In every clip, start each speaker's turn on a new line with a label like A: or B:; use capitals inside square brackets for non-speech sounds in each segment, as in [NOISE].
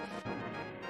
A: うん。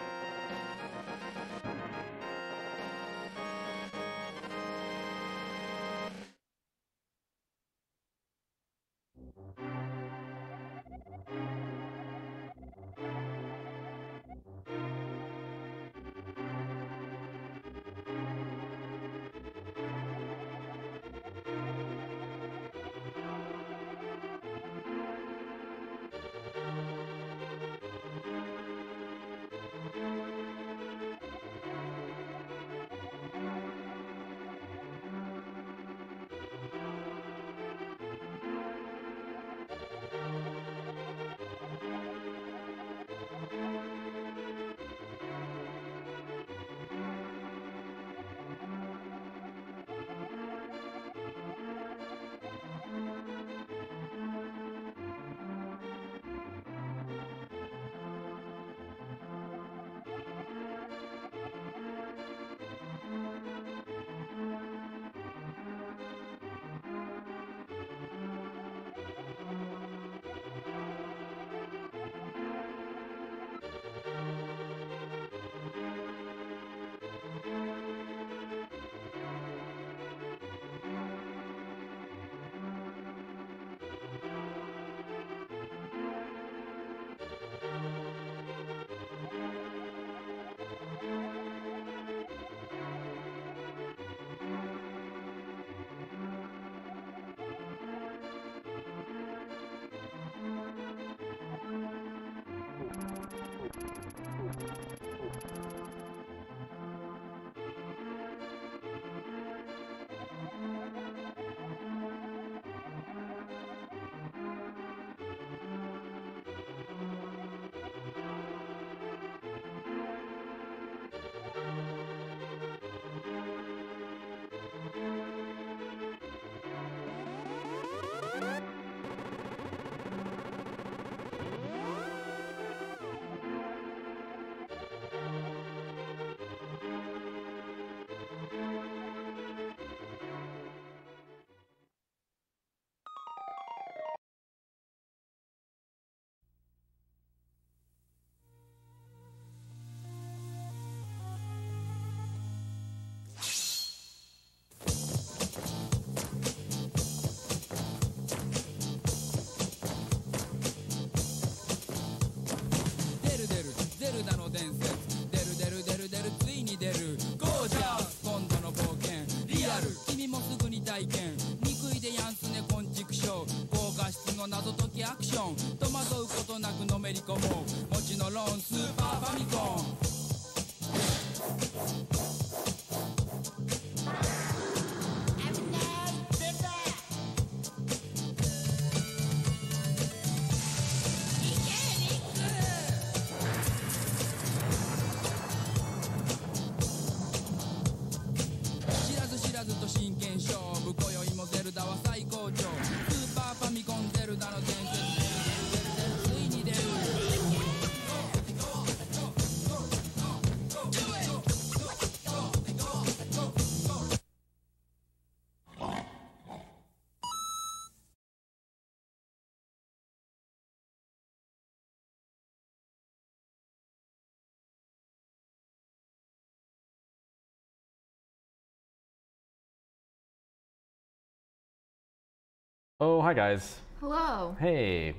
B: Hi guys.
C: Hello,
B: Hey.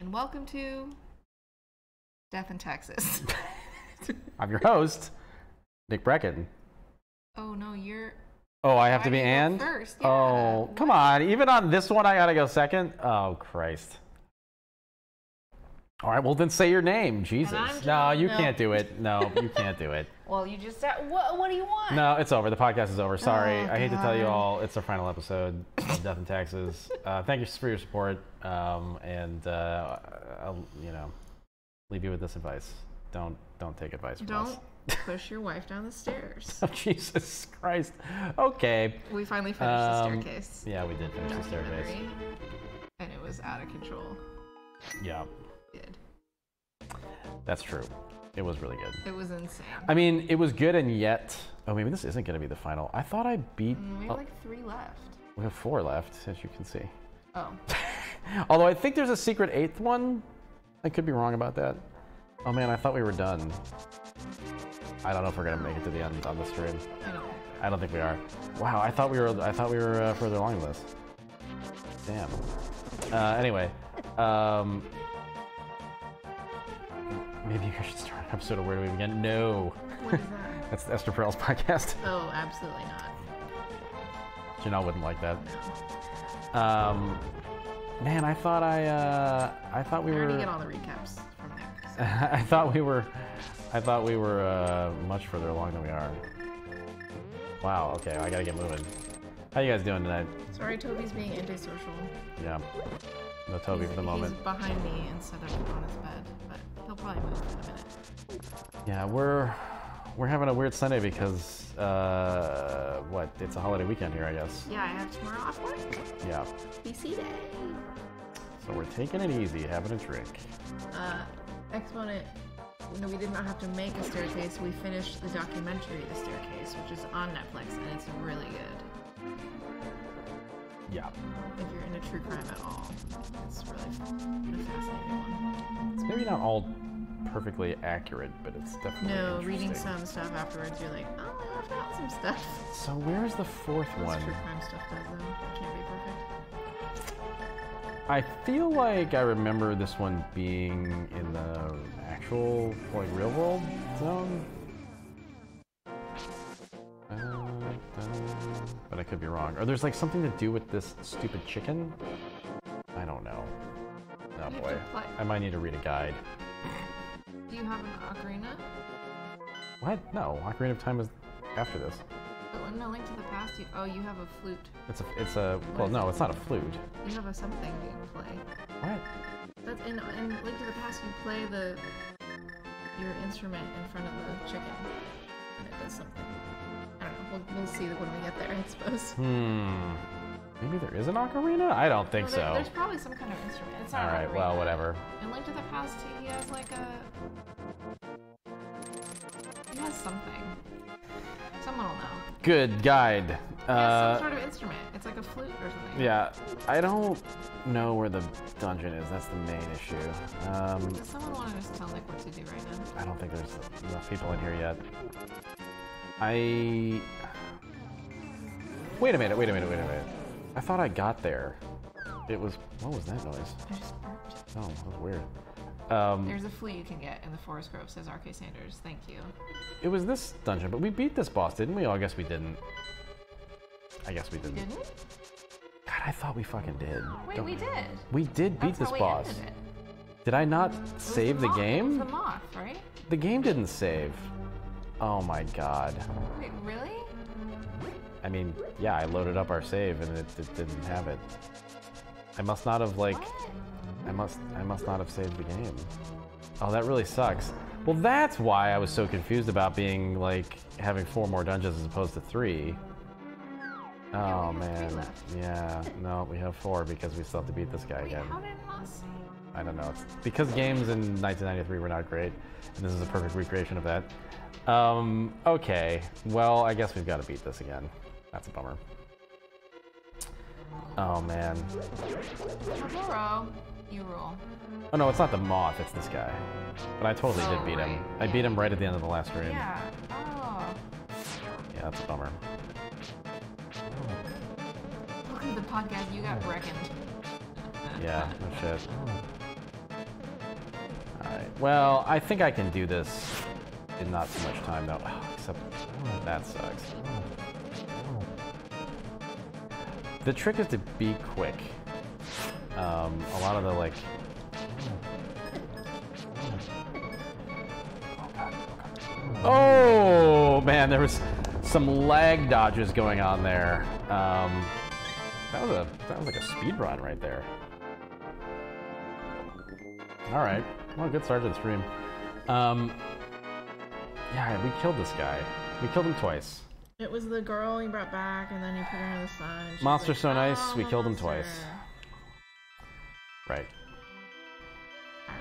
C: and welcome to Death and Taxes. [LAUGHS]
B: I'm your host, Nick Breckon.
C: oh no, you're.
B: Oh, I have to be Anne?
C: first?
B: Oh,
C: Yeah.
B: come on. Even on this one, I gotta go second? Oh, Christ. All right, well, then say your name. Jesus. No, you
C: No.
B: can't do it. No, you [LAUGHS] can't do it.
C: Well, you just said. What? What do you want?
B: No, it's over. The podcast is over. Sorry.
C: Oh,
B: I hate to tell you all, it's our final episode of Death and Taxes. [LAUGHS] Uh, thank you for your support. Um, and, uh, I'll, you know, leave you with this advice. Don't don't take advice from us.
C: Don't push your wife down the stairs. [LAUGHS]
B: Oh, Jesus Christ. Okay.
C: We finally finished
B: Um,
C: the staircase.
B: Yeah, we did finish the staircase.
C: And it was out of control.
B: Yeah,
C: Good.
B: that's true. It was really good.
C: It was insane.
B: I mean, it was good, and yet, oh, maybe this isn't going to be the final. I thought I beat.
C: Mm, we have like three left.
B: we have four left, as you can see.
C: Oh. [LAUGHS]
B: Although I think there's a secret eighth one. I could be wrong about that. Oh man, I thought we were done. I don't know if we're gonna make it to the end on the stream.
C: I don't.
B: I don't think we are. Wow, I thought we were. I thought we were uh, further along this. Damn. Uh, anyway, um, maybe you guys should start an episode of Where Do We Begin? No,
C: What is that? [LAUGHS]
B: that's Esther Perel's podcast.
C: oh, absolutely not.
B: Janelle wouldn't like that.
C: No.
B: Um, man, I thought I. Uh, I thought we
C: I already
B: were.
C: get all the recaps from there. so- [LAUGHS]
B: I thought we were. I thought we were uh, much further along than we are. Wow. Okay, I gotta get moving. How you guys doing tonight?
C: Sorry, Toby's being antisocial.
B: Yeah. No Toby
C: he's,
B: for the moment.
C: He's behind me instead of on his bed, but he'll probably move in a minute.
B: Yeah, we're we're having a weird Sunday because uh, what? It's a holiday weekend here, I guess.
C: Yeah, I have tomorrow off work.
B: Yeah.
C: BC day.
B: So we're taking it easy, having a drink.
C: Uh, Exponent. No, we did not have to make a staircase. We finished the documentary, The Staircase, which is on Netflix, and it's really good.
B: Yeah.
C: If you're into true crime at all, it's really a fascinating one.
B: It's maybe not all perfectly accurate, but it's definitely
C: No, reading some stuff afterwards, you're like, oh, I left out some stuff.
B: So where's the fourth one?
C: true crime stuff does though. It can't be perfect.
B: I feel like I remember this one being in the actual, like, real world zone. Uh, but I could be wrong. Or there's like something to do with this stupid chicken? I don't know. Oh boy. I might need to read a guide.
C: Do you have an ocarina?
B: What? No, Ocarina of Time is after this.
C: Oh, no, Link to the Past. You, oh, you have a flute.
B: It's a, it's a, well, no,
C: it?
B: it's not a flute.
C: You have a something you play.
B: What?
C: That's in, in Link to the Past. You play the your instrument in front of the chicken, and it does something. Don't know. We'll, we'll see when we get there, I suppose.
B: Hmm. Maybe there is an ocarina? I don't think
C: Well, there-
B: so.
C: There's probably some kind of instrument. It's not
B: All
C: an
B: well, whatever.
C: In Link to the Past, he has like a. He has something. Someone will know.
B: Good guide. Uh,
C: some sort of instrument. It's like a flute or something.
B: yeah, I don't know where the dungeon is. That's the main issue. Um,
C: Does someone want to just tell Nick what to do right now?
B: I don't think there's enough people in here yet. I. Wait a minute, wait a minute, wait a minute. I thought I got there. It was. What was that noise?
C: I just burped.
B: Oh, that was weird. Um,
C: There's a flea you can get in the Forest Grove, says RK Sanders. Thank you.
B: it was this dungeon, but we beat this boss, didn't we? Oh, I guess we didn't. I guess we didn't.
C: Didn't?
B: God, I thought we fucking did.
C: Wait,
B: Don't-
C: we did.
B: We did beat
C: That's
B: this boss. Did I not save the,
C: moth. It was
B: game?
C: the moth, right?
B: The game didn't save. Oh my god.
C: Wait, really?
B: I mean, yeah, I loaded up our save and it, it didn't have it. I must not have like
C: What?
B: I must I must not have saved the game. Oh, that really sucks. Well, that's why I was so confused about being like having four more dungeons as opposed to three. Oh man. Yeah, no, we have four because we still have to beat this guy
C: Wait,
B: again.
C: How did it not save?
B: I don't know. It's because games in 1993 were not great, and this is a perfect recreation of that. Um, okay, well, I guess we've got to beat this again. That's a bummer. Oh man.
C: Totoro, you rule.
B: Oh no, it's not the moth. It's this guy. But I totally
C: Oh,
B: did beat him.
C: right,
B: I
C: yeah.
B: beat him right at the end of the last stream.
C: Yeah. Oh.
B: Yeah, that's a bummer.
C: Welcome to the podcast. You got reckoned.
B: Yeah, no shit. Alright, well, I think I can do this in not too much time though. [SIGHS] Except that sucks. The trick is to be quick. Um, a lot of the like. Oh man, there was some lag dodges going on there. Um, that was a that was like a speed run right there. All right, well, good start to the stream. Um, yeah, we killed this guy. We killed him twice.
C: It was the girl he brought back, and then he put her in the sun. She's
B: Monster
C: like,
B: so nice,
C: "Oh,
B: we killed him twice. Right.
C: I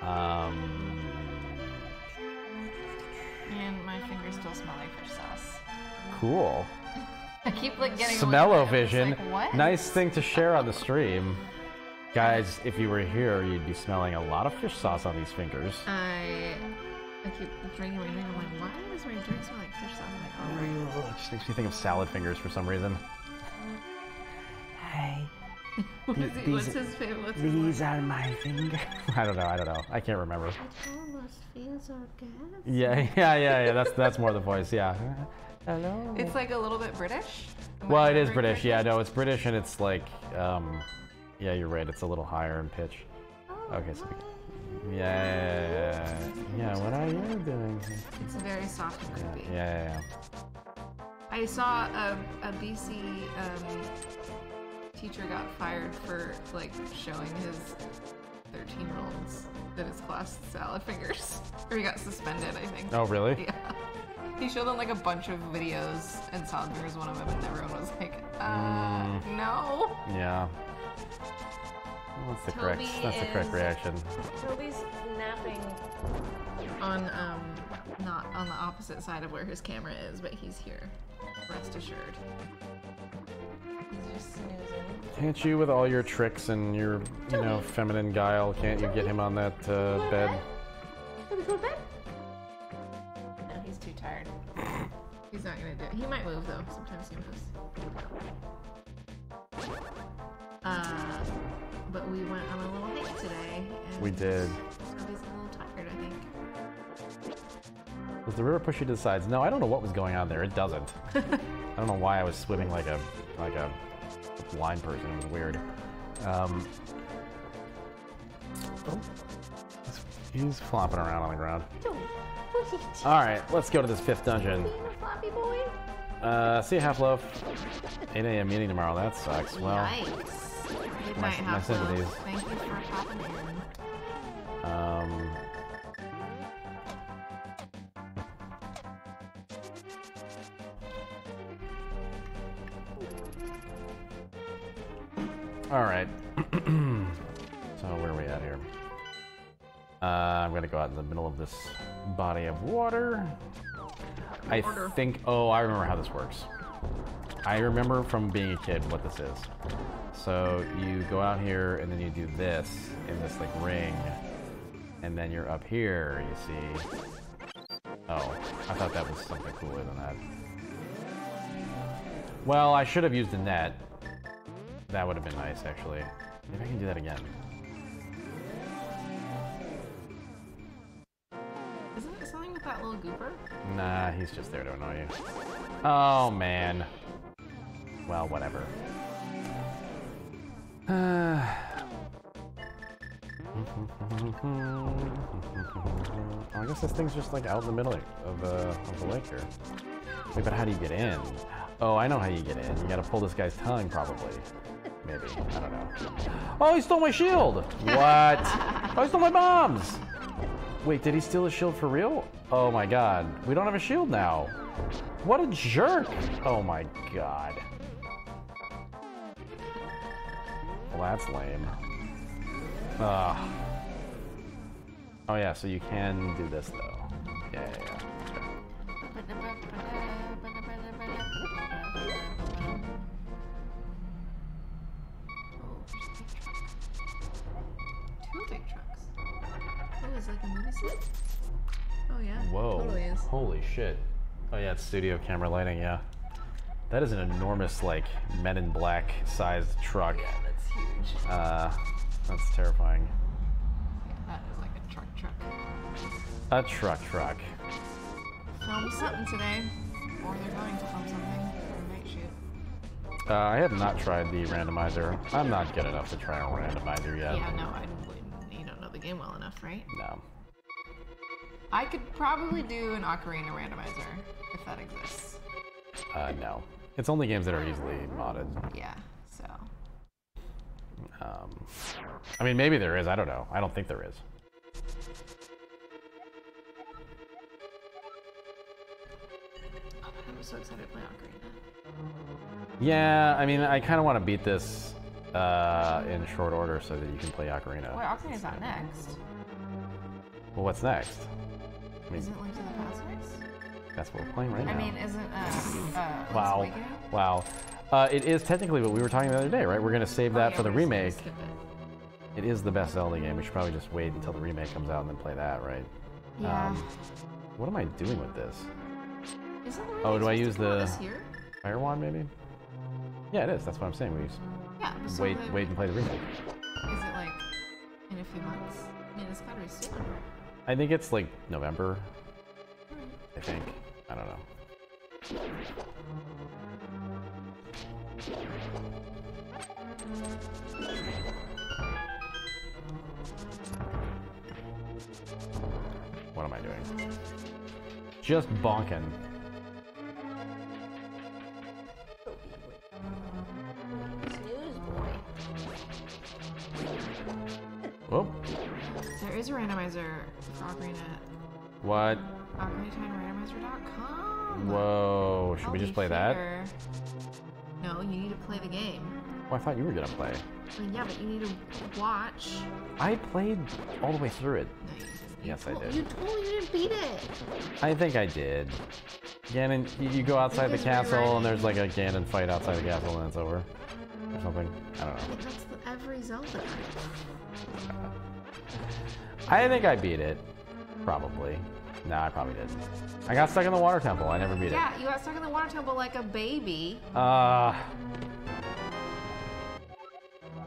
C: remember.
B: Um,
C: And my fingers still smell like fish sauce.
B: cool. [LAUGHS]
C: I keep like getting.
B: Smell-o-vision.
C: Like.
B: Nice thing to share on the stream. Guys, if you were here, you'd be smelling a lot of fish sauce on these fingers.
C: I I keep drinking my drink. I'm like, why does my drink smell like fish sauce? I'm like, oh right.
B: It just makes me think of salad fingers for some reason. Hey, [LAUGHS]
C: What is he,
B: these-
C: what's his favorite? What's his line?
B: are my fingers. [LAUGHS] I don't know. I don't know. I can't remember.
C: It almost feels orgasmic.
B: Yeah, [LAUGHS] yeah, yeah, yeah. That's that's more the voice. Yeah. Hello.
C: It's like a little bit British. Am I
B: well, it is
C: remembering
B: British. Yeah, no, it's British, and it's like, um, yeah, you're right. It's a little higher in pitch.
C: Oh,
B: Okay, so
C: hi.
B: Yeah, yeah. What are you doing?
C: It's very soft and
B: Yeah,
C: creepy.
B: yeah, yeah.
C: I saw a, a BC um, teacher got fired for like showing his 13 year olds that his class salad fingers. [LAUGHS] Or he got suspended, I think.
B: Oh, really?
C: Yeah. He showed them like a bunch of videos and salad fingers one of them, and everyone was like, uh,
B: Mm.
C: no.
B: Yeah. Well, that's the correct.
C: Toby
B: That's the correct reaction.
C: Toby's napping on um not on the opposite side of where his camera is, but he's here. Rest assured. He's just snoozing.
B: Can't you, with all your tricks and your, you know, feminine guile, can't you get him on that uh, bed?
C: Can we go to bed? No, he's too tired. [LAUGHS] He's not gonna do it. He might move though. Sometimes he moves. We went on a little hike today. And
B: We did.
C: Toby's a little tired, I think.
B: Does the river push you to the sides? No, I don't know what was going on there. It doesn't. [LAUGHS] I don't know why I was swimming like a like a blind person. It was weird. Um, oh, he's flopping around on the ground.
C: Toby, what are you doing?
B: All right, let's go to this fifth dungeon.
C: Floppy boy?
B: Uh, see you, Half Loaf. 8 a.m. meeting tomorrow. That sucks. Well,
C: Yikes. Good
B: my-
C: night,
B: my
C: Half Loaf.
B: sympathies.
C: Thank you for popping in.
B: um, all right. [CLEARS THROAT] so where are we at here? Uh, I'm gonna go out in the middle of this body of water. I
C: Water.
B: think. Oh, I remember how this works. I remember from being a kid what this is. So you go out here and then you do this in this like ring, and then you're up here. You see. Oh, I thought that was something cooler than that. Well, I should have used a net. That would have been nice, actually. Maybe I can do that again.
C: Isn't it something with that little gooper?
B: Nah, he's just there to annoy you. Oh, man. Well, whatever. [SIGHS] I guess this thing's just like out in the middle of, uh, of the lake here. Wait, but how do you get in? Oh, I know how you get in. You gotta pull this guy's tongue, probably. Maybe. I don't know. Oh, he stole my shield! What? [LAUGHS] oh, he stole my bombs! Wait, did he steal a shield for real? Oh my god. We don't have a shield now. What a jerk! Oh my god. Well, that's lame. Ugh. Oh yeah, so you can do this though. Yeah, yeah, yeah.
C: Two big trucks. Oh, is like a movie set? Oh yeah.
B: Whoa.
C: Totally is.
B: Holy shit. Oh yeah, it's studio camera lighting, yeah. That is an enormous, like, Men in Black sized truck.
C: Yeah, that's huge.
B: Uh, that's terrifying.
C: That is like a truck truck.
B: A truck truck.
C: Film something today. Or they're going to film something for a night shoot.
B: Uh, I have not tried the randomizer. I'm not good enough to try a randomizer yet.
C: Yeah, no, I wouldn't. You don't know the game well enough, right?
B: No.
C: I could probably do an Ocarina randomizer if that exists.
B: Uh, no. It's only games that are easily modded.
C: Yeah, so.
B: Um, I mean, maybe there is. I don't know. I don't think there is.
C: Oh, I'm so excited to play Ocarina.
B: Yeah, I mean, I kind of want to beat this uh, in short order so that you can play Ocarina.
C: Wait, Ocarina's not next.
B: Well, what's next? I mean,
C: Isn't Link to the Past next?
B: That's what we're playing right
C: I
B: now.
C: I mean, isn't uh, uh
B: wow. Wow. Uh, it is technically what we were talking the other day, right? We're going to save
C: Oh,
B: that
C: yeah,
B: for the
C: gonna
B: remake.
C: skip it.
B: It is the best Zelda game. We should probably just wait until the remake comes out and then play that, right?
C: Yeah.
B: Um, what am I doing with this? Oh, do I use the- Fire Wand, maybe? Yeah, it is. That's what I'm saying. We just
C: Yeah. so
B: wait, wait and play the remake.
C: Is it like in a few months? I mean, it's gotta be soon.
B: I think it's like November. I think. I don't know. What am I doing? Just bonking. Whoop.
C: There is a randomizer for Ocarina.
B: What? Whoa. Should
C: I'll
B: we just play that?
C: No, you need to play the game.
B: Oh, I thought you were gonna play.
C: I mean, yeah, but you need to watch.
B: I played all the way through it.
C: No, you didn't. You
B: Yes, I did.
C: You told me you didn't beat it.
B: I think I did. Ganon, you, you go outside the castle and there's like a Ganon fight outside the castle and it's over. Or something. I don't know.
C: That's the, every Zelda.
B: I think I beat it. Probably. No, I probably didn't. I got stuck in the water temple. I never beat it.
C: Yeah, you got stuck in the water temple like a baby.
B: Uh.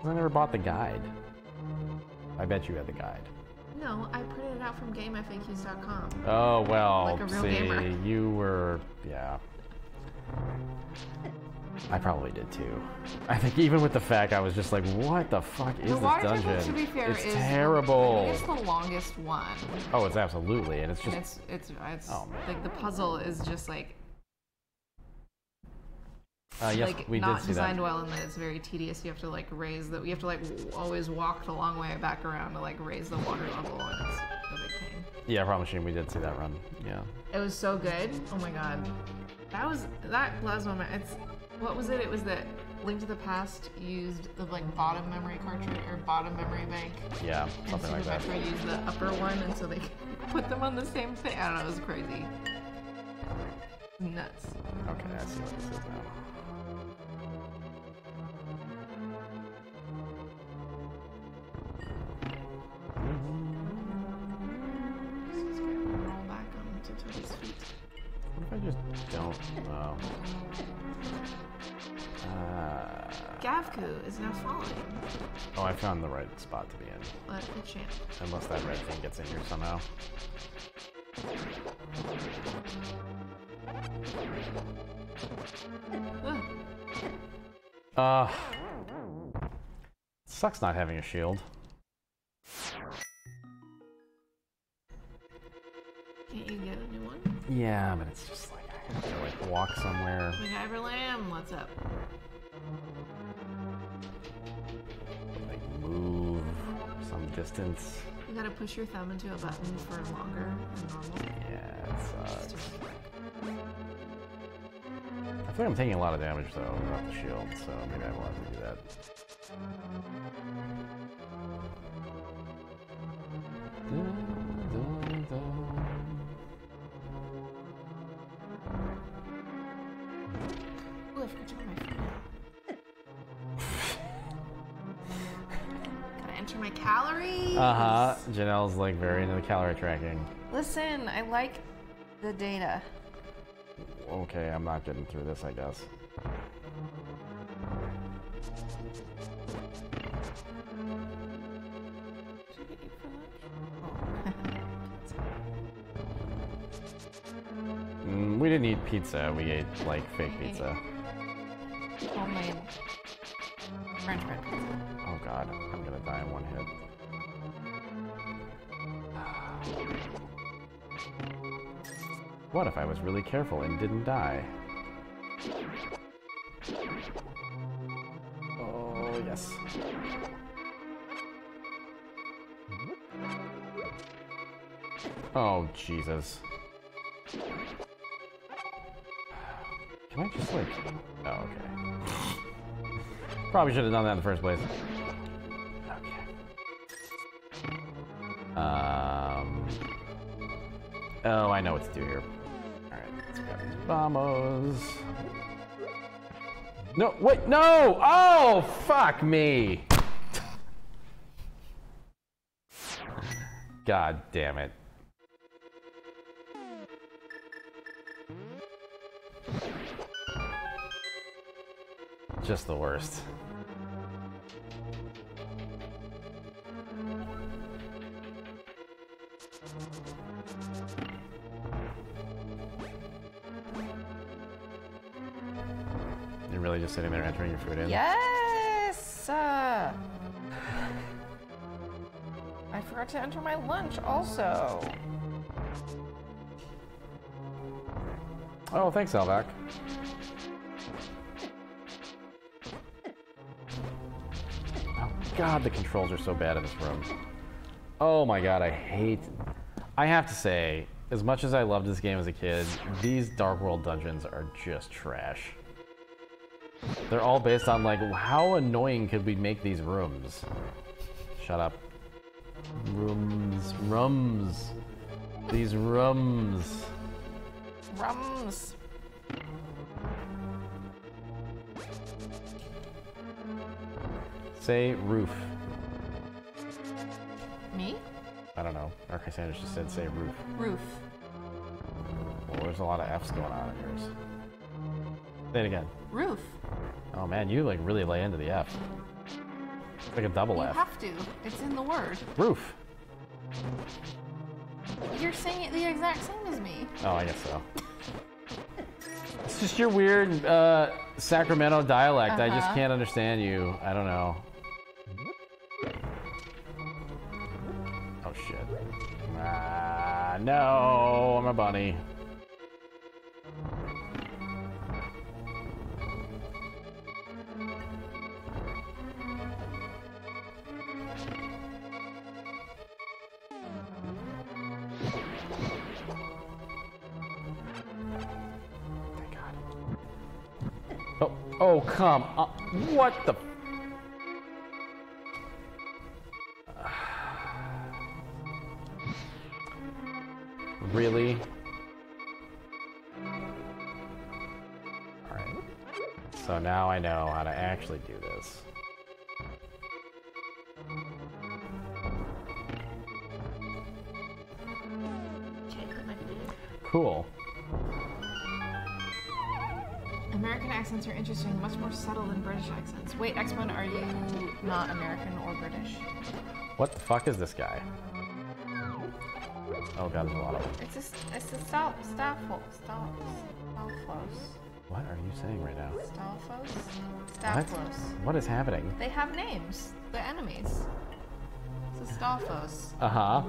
B: I never bought the guide. I bet you had the guide.
C: No, I printed it out from GameFAQs.com.
B: Oh, well,
C: Like a real
B: see,
C: gamer.
B: you were. Yeah. I probably did too. I think even with the fact I was just like, what the fuck is
C: The
B: this dungeon?
C: temple, to be fair,
B: it's
C: is
B: terrible.
C: I it's the longest one.
B: Oh, it's absolutely, and it's
C: And
B: just
C: it's it's it's
B: Oh, man.
C: like the puzzle is just like
B: uh, yes,
C: like
B: we
C: not
B: did see
C: designed
B: that.
C: well and that it's very tedious. You have to like raise the you have to like always walk the long way back around to like raise the water level and it's a big pain.
B: Yeah, I promise you, we did see that run. Yeah.
C: It was so good. Oh my god. That was that plasma. ma- It's what was it? It was that Link to the Past used the like bottom memory cartridge or bottom memory bank.
B: Yeah, something like that.
C: Metroid used the upper one, and so they [LAUGHS] put them on the same thing. I don't know. It was crazy. Nuts.
B: Okay, I see what this is now.
C: Just roll back onto Toad's feet.
B: What if I just don't? Oh. Uh,
C: Gavku is now falling.
B: oh, I found the right spot to be in.
C: But the champ.
B: Unless that red thing gets in here somehow.
C: Ugh.
B: Uh. Sucks not having a shield.
C: Can't you get a new one?
B: Yeah, but it's just I to like walk somewhere.
C: MacGyver Lamb, what's up?
B: like move some distance.
C: You gotta push your thumb into a button for longer than normal.
B: Yeah, it sucks. I feel like I'm taking a lot of damage though without the shield, so maybe I will have to do that.
C: My calories.
B: Uh huh. Janelle's like very into the calorie tracking.
C: Listen, I like the data.
B: Okay, I'm not getting through this, I guess.
C: We eat for lunch?
B: Mm, we didn't eat pizza. We ate like fake pizza.
C: Homemade French bread pizza.
B: Oh god, I'm gonna die in one hit. What if I was really careful and didn't die? Oh, yes. Oh, Jesus. Can I just like... Oh, okay. [LAUGHS] Probably should have done that in the first place. Um... Oh, I know what to do here. Alright, let's grab these bombos. No, wait, no! Oh, fuck me! God damn it. Just the worst. Sitting there entering your food in?
C: Yes! Uh, [SIGHS] I forgot to enter my lunch also.
B: Oh, thanks, Alvac. Oh god, the controls are so bad in this room. Oh my god, I hate... I have to say, as much as I loved this game as a kid, these Dark World dungeons are just trash. They're all based on like, how annoying could we make these rooms? Shut up. Rooms, rooms. These rooms.
C: Rums.
B: Say roof.
C: Me?
B: I don't know. Arcade Sanders just said say roof.
C: Roof.
B: Well, there's a lot of F's going on in yours. Say it again.
C: Roof.
B: Oh man, you like really lay into the F. It's like a double
C: You
B: F.
C: You have to. It's in the word.
B: Roof.
C: You're saying it the exact same as me.
B: Oh, I guess so. it's just your weird uh, Sacramento dialect. I just
C: Uh-huh.
B: can't understand you. I don't know. Oh shit. Ah, no, I'm a bunny. Come on. What the? Really? Alright. So now I know how to actually do this. Cool.
C: Accents are interesting, much more subtle than British accents. Wait, X-Men, are you not American or British?
B: What the fuck is this guy? Oh god, there's a lot of them.
C: It's a, it's a Stal, Staffel, Stal, Stalfos.
B: What are you saying right now?
C: Stalfos?
B: What?
C: Staffos.
B: What is happening?
C: They have names. They're enemies. It's a Stalfos.
B: Uh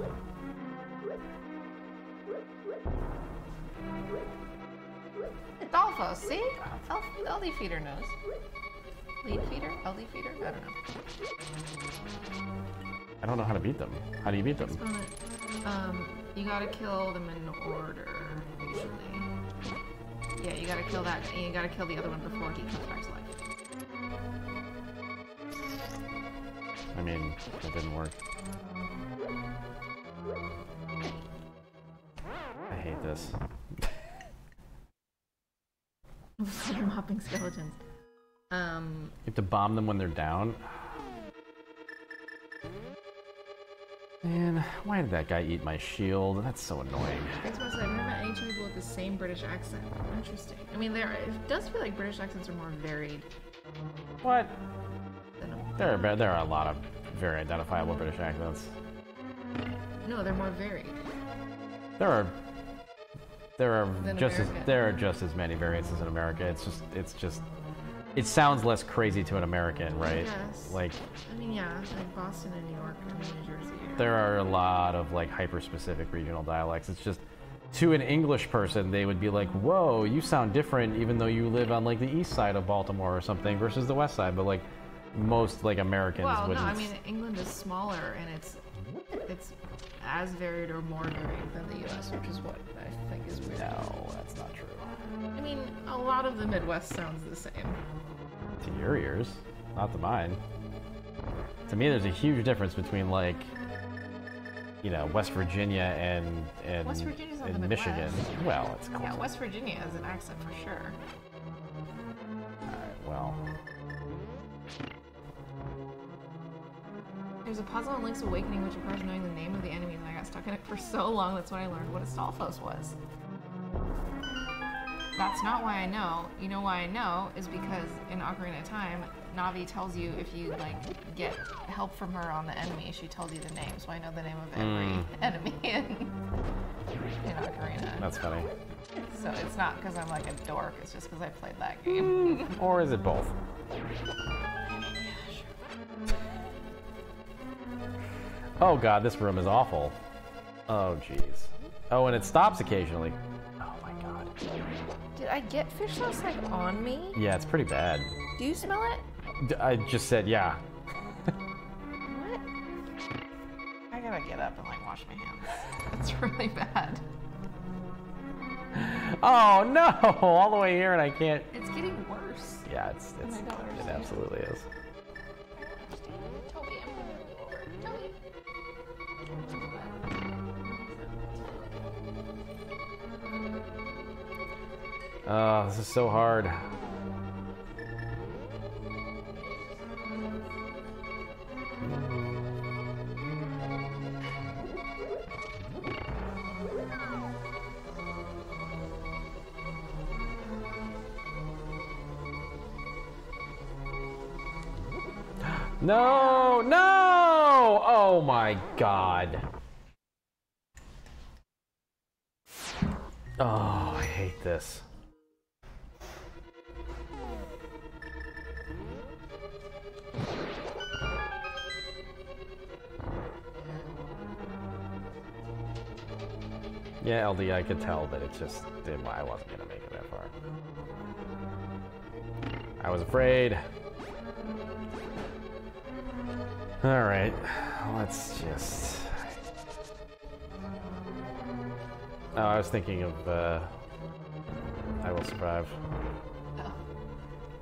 B: huh.
C: Stalfos, see? L- LD Feeder knows. Lead Feeder? LD Feeder? I don't know.
B: I don't know how to beat them. How do you beat them?
C: Um, you gotta kill them in order, usually. Yeah, you gotta kill that, and you gotta kill the other one before he comes back to life.
B: I mean, it didn't work. I hate this. [LAUGHS]
C: Mopping skeletons. Um,
B: You have to bomb them when they're down. Man, why did that guy eat my shield? That's so annoying.
C: that's what I said. I've never met any two people with the same British accent. Interesting. I mean, there it does feel like British accents are more varied
B: What? There are there are a lot of very identifiable British accents.
C: no, they're more varied.
B: There are there are
C: Than
B: just as there are just as many variances in America. It's just it's just it sounds less crazy to an American, right?
C: guess.
B: Like
C: I mean, yeah, like Boston and New York and New Jersey. Are,
B: there are a lot of like hyper specific regional dialects. It's just to an English person, they would be like, "Whoa, you sound different," even though you live on like the east side of Baltimore or something versus the west side. But like most like Americans
C: well, no. I mean England is smaller and it's it's as varied or more varied than the U.S., which is what I think is weird.
B: no, that's not true.
C: I mean, a lot of the Midwest sounds the same.
B: To your ears, not to mine. To me, there's a huge difference between like, you know, West Virginia and and,
C: West
B: and Michigan. Well, it's close.
C: Yeah, West Virginia has an accent for sure.
B: All right, well,
C: There's a puzzle in Link's Awakening which requires knowing the name of the enemies, and I got stuck in it for so long. That's when I learned what a Stalfos was. That's not why I know. You know why I know is because in Ocarina of Time, Navi tells you if you like get help from her on the enemy, she tells you the name. So I know the name of every hmm. [LAUGHS] enemy in, in Ocarina.
B: That's funny.
C: So it's not because I'm like a dork. It's just because I played that [LAUGHS] game.
B: Or is it both? Oh god, this room is awful. Oh jeez. Oh, and it stops occasionally. Oh my god.
C: Did I get fish sauce like on me?
B: Yeah, it's pretty bad.
C: Do you smell it?
B: D- I just said yeah.
C: What? I gotta get up and like wash my hands. [LAUGHS] It's really bad.
B: Oh no! [LAUGHS] All the way here and I can't.
C: It's getting worse.
B: Yeah, it's it's
C: oh
B: it absolutely is. Oh, this is so hard. [GASPS] No, no! Oh my god. Oh, I hate this. Yeah, LD, I could tell that it just. I wasn't gonna make it that far. I was afraid. All right, let's just. Oh, I was thinking of. Uh, I will survive.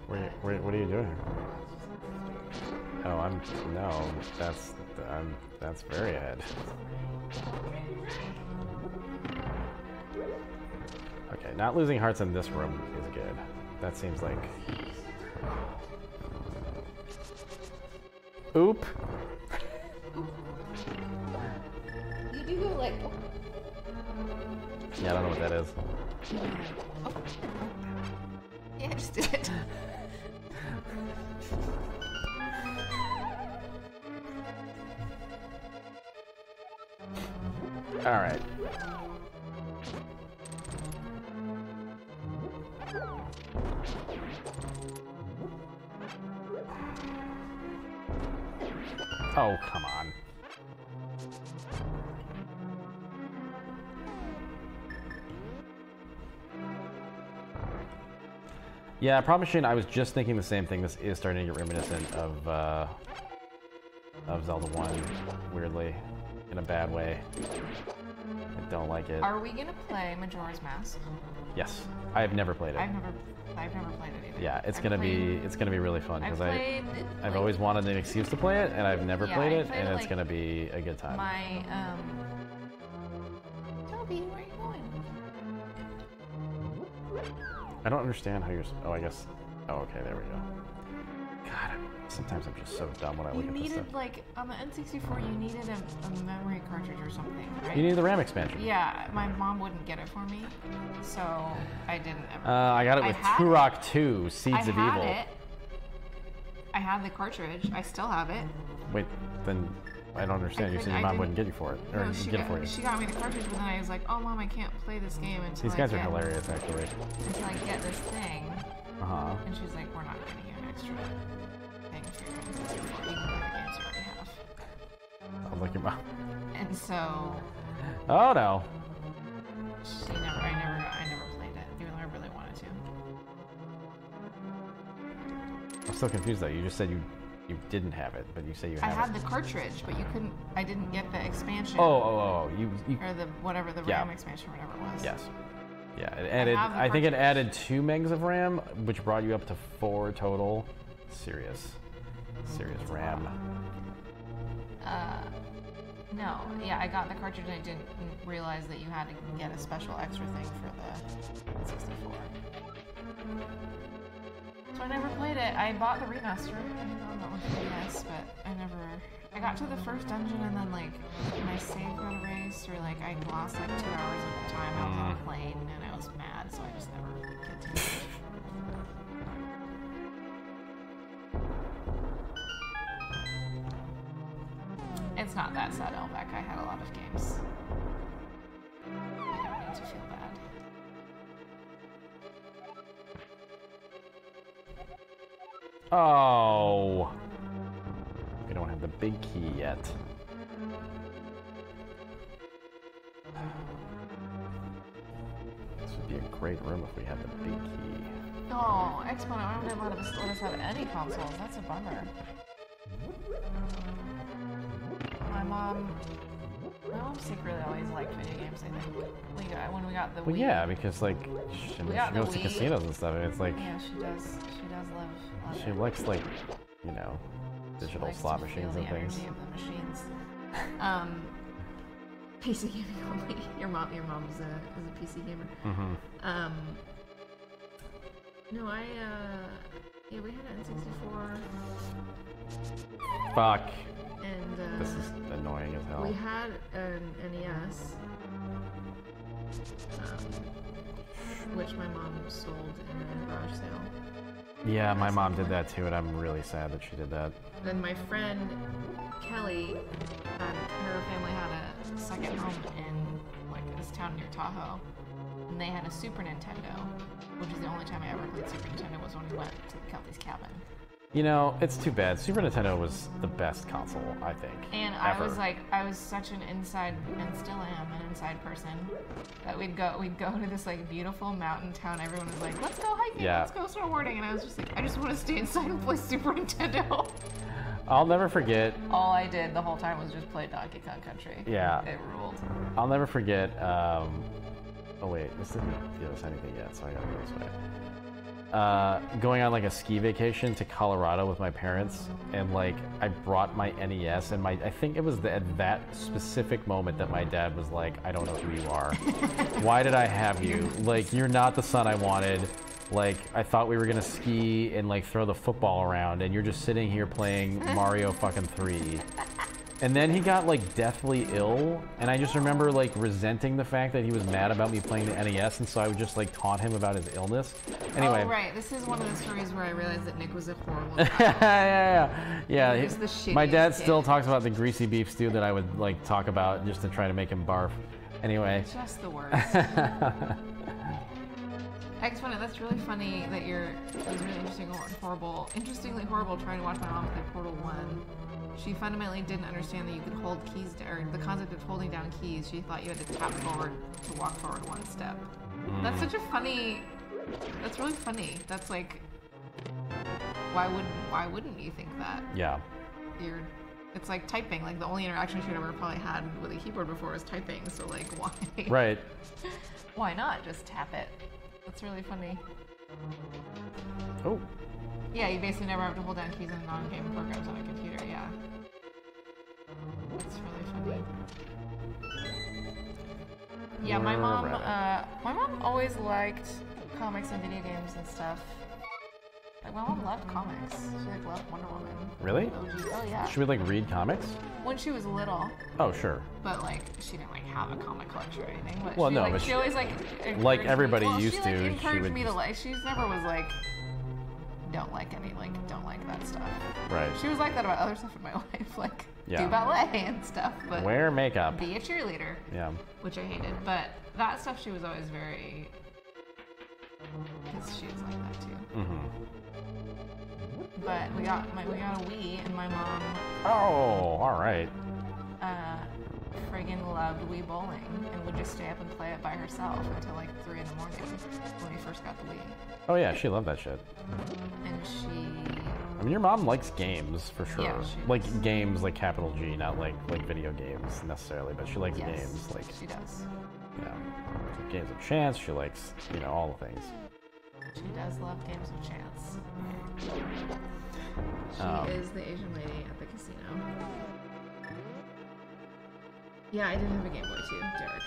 B: Where, where, what are you doing? Oh, I'm no. That's I'm. That's very ahead. Okay, not losing hearts in this room is good. That seems like. Oop.
C: You do go like.
B: Yeah, I don't know what that is.
C: Yeah, I just did it.
B: All Oh, come on. Yeah, Problem Machine, I was just thinking the same thing. This is starting to get reminiscent of, uh, of Zelda 1, weirdly, in a bad way. I don't like it.
C: Are we gonna play Majora's Mask?
B: Yes, I have never played it.
C: I've never, I've never played it either.
B: Yeah, it's
C: I've
B: gonna
C: played-
B: be it's gonna be really fun because I. I've
C: like,
B: always wanted an excuse to play it and I've never
C: Yeah,
B: played it
C: played
B: and
C: it,
B: it's
C: like,
B: gonna be a good time.
C: My um. Toby, where are you going?
B: I don't understand how you're. Oh, I guess. Oh, okay, there we go. God, I'm- sometimes I'm just so dumb when I look
C: You
B: at this
C: needed
B: stuff.
C: like on the N64, you needed a, a memory cartridge or something, right?
B: You need the RAM expansion.
C: Yeah, my mom wouldn't get it for me, so I didn't ever.
B: Uh, I got it
C: I
B: with
C: it.
B: Turok 2, Seeds
C: I
B: of
C: had
B: Evil.
C: it. I had the cartridge. I still have it.
B: Wait, then I don't understand. you said your mom wouldn't get you for it, or
C: No,
B: get
C: got,
B: it for you.
C: she got me the cartridge, but then I was like, "Oh, mom, I can't play this game until
B: These
C: I
B: guys are
C: get,
B: hilarious, actually.
C: Until I get this thing."
B: Uh huh.
C: And she's like, "We're not getting you an extra thing for your N64. You can play the games you already have."
B: Sounds like your mom.
C: And so
B: Oh no.
C: she never, I never, I never played it, even though I really wanted to.
B: I'm still confused though. You just said you you didn't have it, but you say you have
C: I
B: have
C: had
B: it.
C: the cartridge, but you couldn't. I didn't get the expansion.
B: Oh, oh, oh, oh! You, you
C: Or the whatever the
B: Yeah.
C: RAM expansion, whatever it was.
B: Yes. Yeah, it added.
C: the
B: I, think it added two megs of RAM, which brought you up to four total. Serious, serious RAM.
C: Uh, no, yeah, I got the cartridge and I didn't realize that you had to get a special extra thing for the 64. So I never played it. I bought the remaster. I own that one for NES, but I never. I got to the first dungeon and then like my save got erased, or like I lost like two hours of time. I was on a plane and I was mad, so I just never continued. It's not that sad, Elbeck. I had a lot of games. I don't need to feel bad.
B: Oh. We don't have the big key yet. This would be a great room if we had the big key.
C: Oh, Exponent, I don't let us, let us have any consoles. That's a bummer. My mom, my mom secretly always liked video games. I think we got when we got the
B: Well,
C: Wii.
B: yeah, because like she,
C: We
B: she
C: got the
B: goes to casinos and stuff, and it's like
C: Yeah, she does. She does love. love
B: she
C: it.
B: likes like you know
C: She
B: digital
C: likes
B: slot
C: to feel
B: machines and
C: the
B: things.
C: of the machines. Um, PC gaming only. Your mom, your mom is a is a PC gamer.
B: hmm
C: Um, no, I uh, yeah, we had an N64,
B: Fuck.
C: And uh,
B: This is annoying as hell.
C: we had an NES, um, which my mom sold in a garage sale.
B: Yeah, my mom did that too, and I'm really sad that she did that.
C: Then my friend Kelly, um, her family had a second home in like this town near Tahoe, and they had a Super Nintendo, which is the only time I ever played Super Nintendo was when we went to Kelly's cabin.
B: You know, it's too bad. Super Nintendo was the best console, I think.
C: And I was like, I was such an inside, and still am an inside person, that we'd go, we'd go to this like beautiful mountain town. Everyone was like, let's go hiking,
B: Yeah.
C: let's go snowboarding, and I was just like, I just want to stay inside and play Super Nintendo.
B: I'll never forget.
C: All I did the whole time was just play Donkey Kong Country.
B: Yeah.
C: It ruled.
B: I'll never forget. Um, oh wait, this didn't give us anything yet, so I gotta go this way. Uh, going on like a ski vacation to Colorado with my parents, and like I brought my NES, and my I think it was the, at that specific moment that my dad was like, "I don't know who you are. [LAUGHS] Why did I have you? Like you're not the son I wanted." Like I thought we were gonna ski and like throw the football around, and you're just sitting here playing Mario fucking three. And then he got like deathly ill, and I just remember like resenting the fact that he was mad about me playing the NES, and so I would just like taunt him about his illness. Anyway,
C: Oh, right. This is one of the stories where I realized that Nick was a horrible [LAUGHS]
B: yeah, yeah, yeah.
C: He was
B: he-
C: the
B: my dad
C: shittiest
B: still talks about the greasy beef stew that I would like talk about just to try to make him barf. Anyway,
C: Just the worst. [LAUGHS] Exponent, that's really funny that you're. It was really interesting, horrible. Interestingly horrible trying to watch my mom play Portal 1. She fundamentally didn't understand that you could hold keys, d- or the concept of holding down keys. She thought you had to tap forward to walk forward one step. That's such a funny. That's really funny. That's like. Why wouldn't Why wouldn't you think that?
B: yeah,
C: You're. It's like typing. Like the only interaction she'd ever probably had with a keyboard before was typing. So like, [LAUGHS] why?
B: right.
C: Why not just tap it? That's really funny.
B: Oh,
C: Yeah, you basically never have to hold down keys in non-game programs on a computer. Yeah. That's really funny. Yeah, my mom. Uh, my mom always liked comics and video games and stuff. Like my mom loved comics. She like loved Wonder Woman.
B: really?
C: OG. Oh yeah.
B: Should we like read comics?
C: When she was little,
B: Oh, sure.
C: but like she didn't like have a comic collection or anything. But
B: Well,
C: she,
B: no,
C: like,
B: but
C: she
B: she-
C: always like
B: like
C: encouraged me-
B: everybody
C: well,
B: used
C: she,
B: to,
C: Like,
B: she
C: encouraged
B: would
C: me to like. She never was like, don't like any like don't like that stuff.
B: Right.
C: She was like that about other stuff in my [LAUGHS] life, like
B: Yeah.
C: do ballet and stuff, but
B: Wear makeup.
C: be a cheerleader,
B: Yeah.
C: which I hated. But that stuff she was always very, because she was like that too.
B: hmm
C: But we got my we got a Wii, and my mom
B: Oh, all right.
C: uh, friggin' loved Wii bowling and would just stay up and play it by herself until like three in the morning when we first got the Wii.
B: Oh yeah, she loved that shit.
C: And she,
B: I mean, your mom likes games for sure.
C: Yeah,
B: like
C: does.
B: games, like capital G, not like like video games necessarily, but she likes
C: yes,
B: games, like
C: she does.
B: you know, games of chance. She likes you know all the things.
C: She does love games of chance. She
B: Um,
C: is the Asian lady at the casino. Yeah, I did have a Game Boy too, Derek.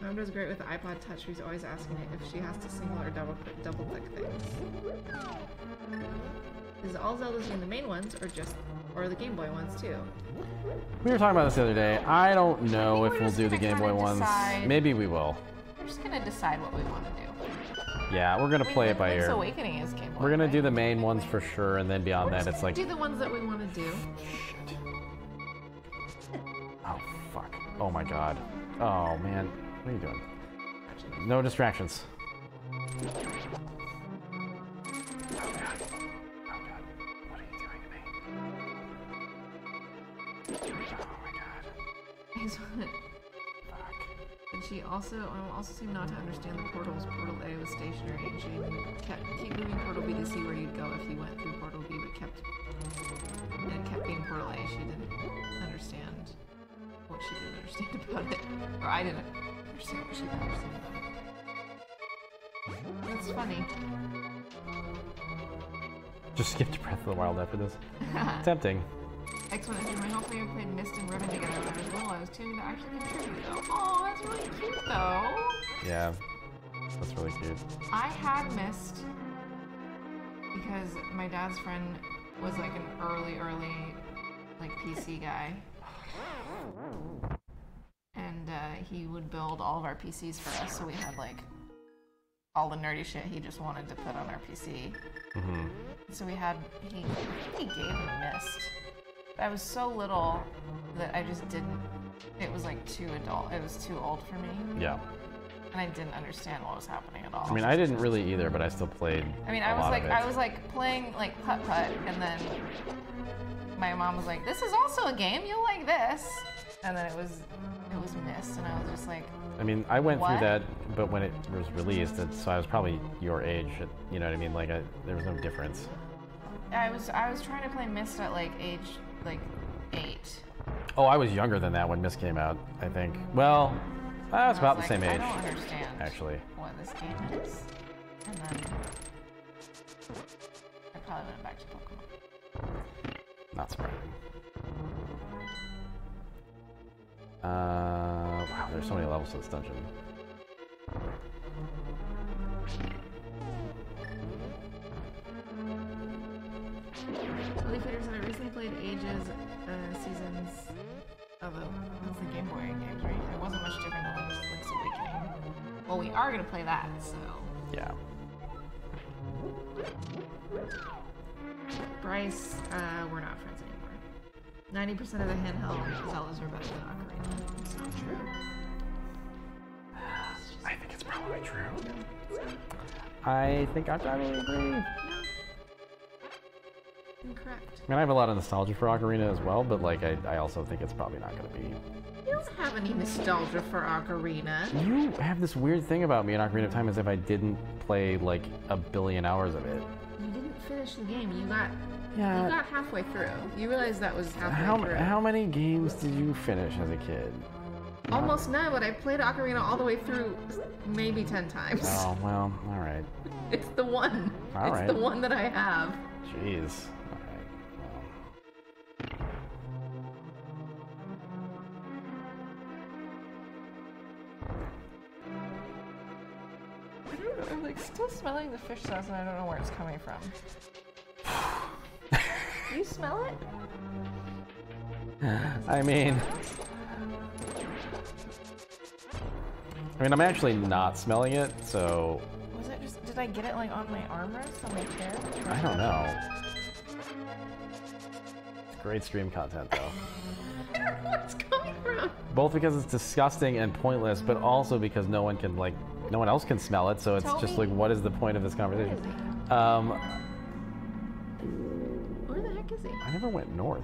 C: Mom does great with the iPod Touch. She's always asking it if she has to single or double click, double click things. Is all Zeldas in the main ones, or just, or the Game Boy ones too?
B: We were talking about this the other day. I don't know
D: think
B: if
D: we're
B: we'll do the Game Boy ones.
D: decide.
B: Maybe we will.
D: We're just gonna decide what we want to do.
B: Yeah, we're gonna play it by ear.
D: Awakening is Game Boy.
B: We're gonna
D: right?
B: do the main ones for sure, and then beyond that, it's like,
C: do the ones that we want to do.
B: Oh fuck, oh my god, oh man, what are you doing? No distractions. Oh god, oh god, what are you doing to me? Oh my god,
C: He's what?
B: fuck.
C: And she also um, also seemed not to understand the portals. Portal A was stationary, and she kept keep moving Portal B to see where you'd go if you went through Portal B, but kept and kept being Portal A. She didn't understand what she didn't understand about it, or I didn't understand what she didn't understand about it. That's funny.
B: Just skipped Breath of the Wild after this. [LAUGHS] Tempting.
C: Excellent. My whole family played Myst and Riven together when I was little. I was tuned to actually contribute though. Oh, that's really cute though.
B: Yeah, that's really cute.
C: I had missed because my dad's friend was like an early, early like PC guy. And uh, he would build all of our PCs for us, so we had like all the nerdy shit he just wanted to put on our PC.
B: hmm
C: So we had he he gave me Myst. But I was so little that I just didn't. It was like too adult. It was too old for me,
B: Yeah.
C: and I didn't understand what was happening at all.
B: I mean, I didn't really either, but I still played.
C: I mean, I was like. I was like playing like putt putt, and then my mom was like, "This is also a game. You'll like this." And then it was, it was Myst, and I was just like,
B: I mean, I went
C: What?
B: through that, but when it was released, it, so I was probably your age. You know what I mean? Like, I, there was no difference.
C: I was, I was trying to play Myst at like age like eight.
B: Oh, I was younger than that when Myst came out. I think. Well, I was
C: And
B: about
C: I
B: the same age,
C: I don't understand
B: actually.
C: what this game is. And then I probably went back to Pokemon.
B: Not surprising. Uh, wow, there's so many levels to this dungeon.
C: Leaf Eater said I recently played Ages uh, seasons of the, that's the Game Boy games, right? It wasn't much different than Link's, Link's Awakening. Well, we are gonna play that, so.
B: Yeah.
C: Bryce, uh, we're not friends anymore. 90% of the handheld Zeldas are better than Ocarina. It's not true.
B: I think it's probably true. I think I probably agree. I
C: Incorrect.
B: mean, I have a lot of nostalgia for Ocarina as well, but like, I, I also think it's probably not going to be.
C: You don't have any nostalgia for Ocarina.
B: You have this weird thing about me in Ocarina of Time as if I didn't play like a billion hours of it.
C: Finish the game. You got
B: Yeah.
C: you got halfway through. You realized that was halfway
B: How,
C: through.
B: how many games did you finish as a kid?
C: Almost none, but I played Ocarina all the way through maybe 10 times.
B: Oh, well, alright. [LAUGHS]
C: It's the one.
B: All
C: it's
B: right.
C: the one that I have.
B: Jeez.
C: Still smelling the fish sauce and I don't know where it's coming from. [SIGHS] you smell it?
B: I mean. I mean, I'm actually not smelling it, so
C: Was it just did I get it like on my armrest on my chair?
B: I don't know. It's great stream content, though. [LAUGHS]
C: I don't know where it's coming from.
B: Both because it's disgusting and pointless, but also because no one can like, no one else can smell it. So it's just like, what is the point of this conversation?
C: is he?
B: Um,
C: Where the heck is he?
B: I never went north.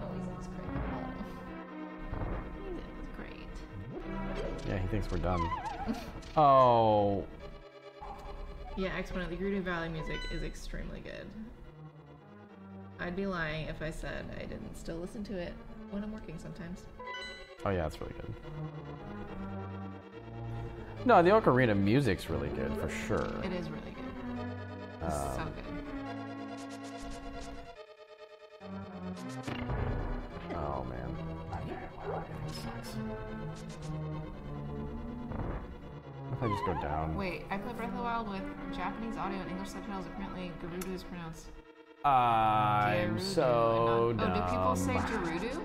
C: Oh, he's in his crate. He's in his crate.
B: Yeah, he thinks we're done. [LAUGHS] Oh,
C: Yeah, Exponent, the Gerudo Valley music is extremely good. I'd be lying if I said I didn't still listen to it when I'm working sometimes.
B: oh yeah, it's really good. No, the Ocarina music's really good for sure.
C: It is really good. It's so
B: Um,
C: good.
B: Oh man. Okay, wow, everything sucks. If I just go down.
C: Wait, I played Breath of the Wild with Japanese audio and English subtitles. Apparently, Gerudo is pronounced
B: I'm
C: Gerudo
B: so
C: not-
B: dumb.
C: Oh, do people say Gerudo?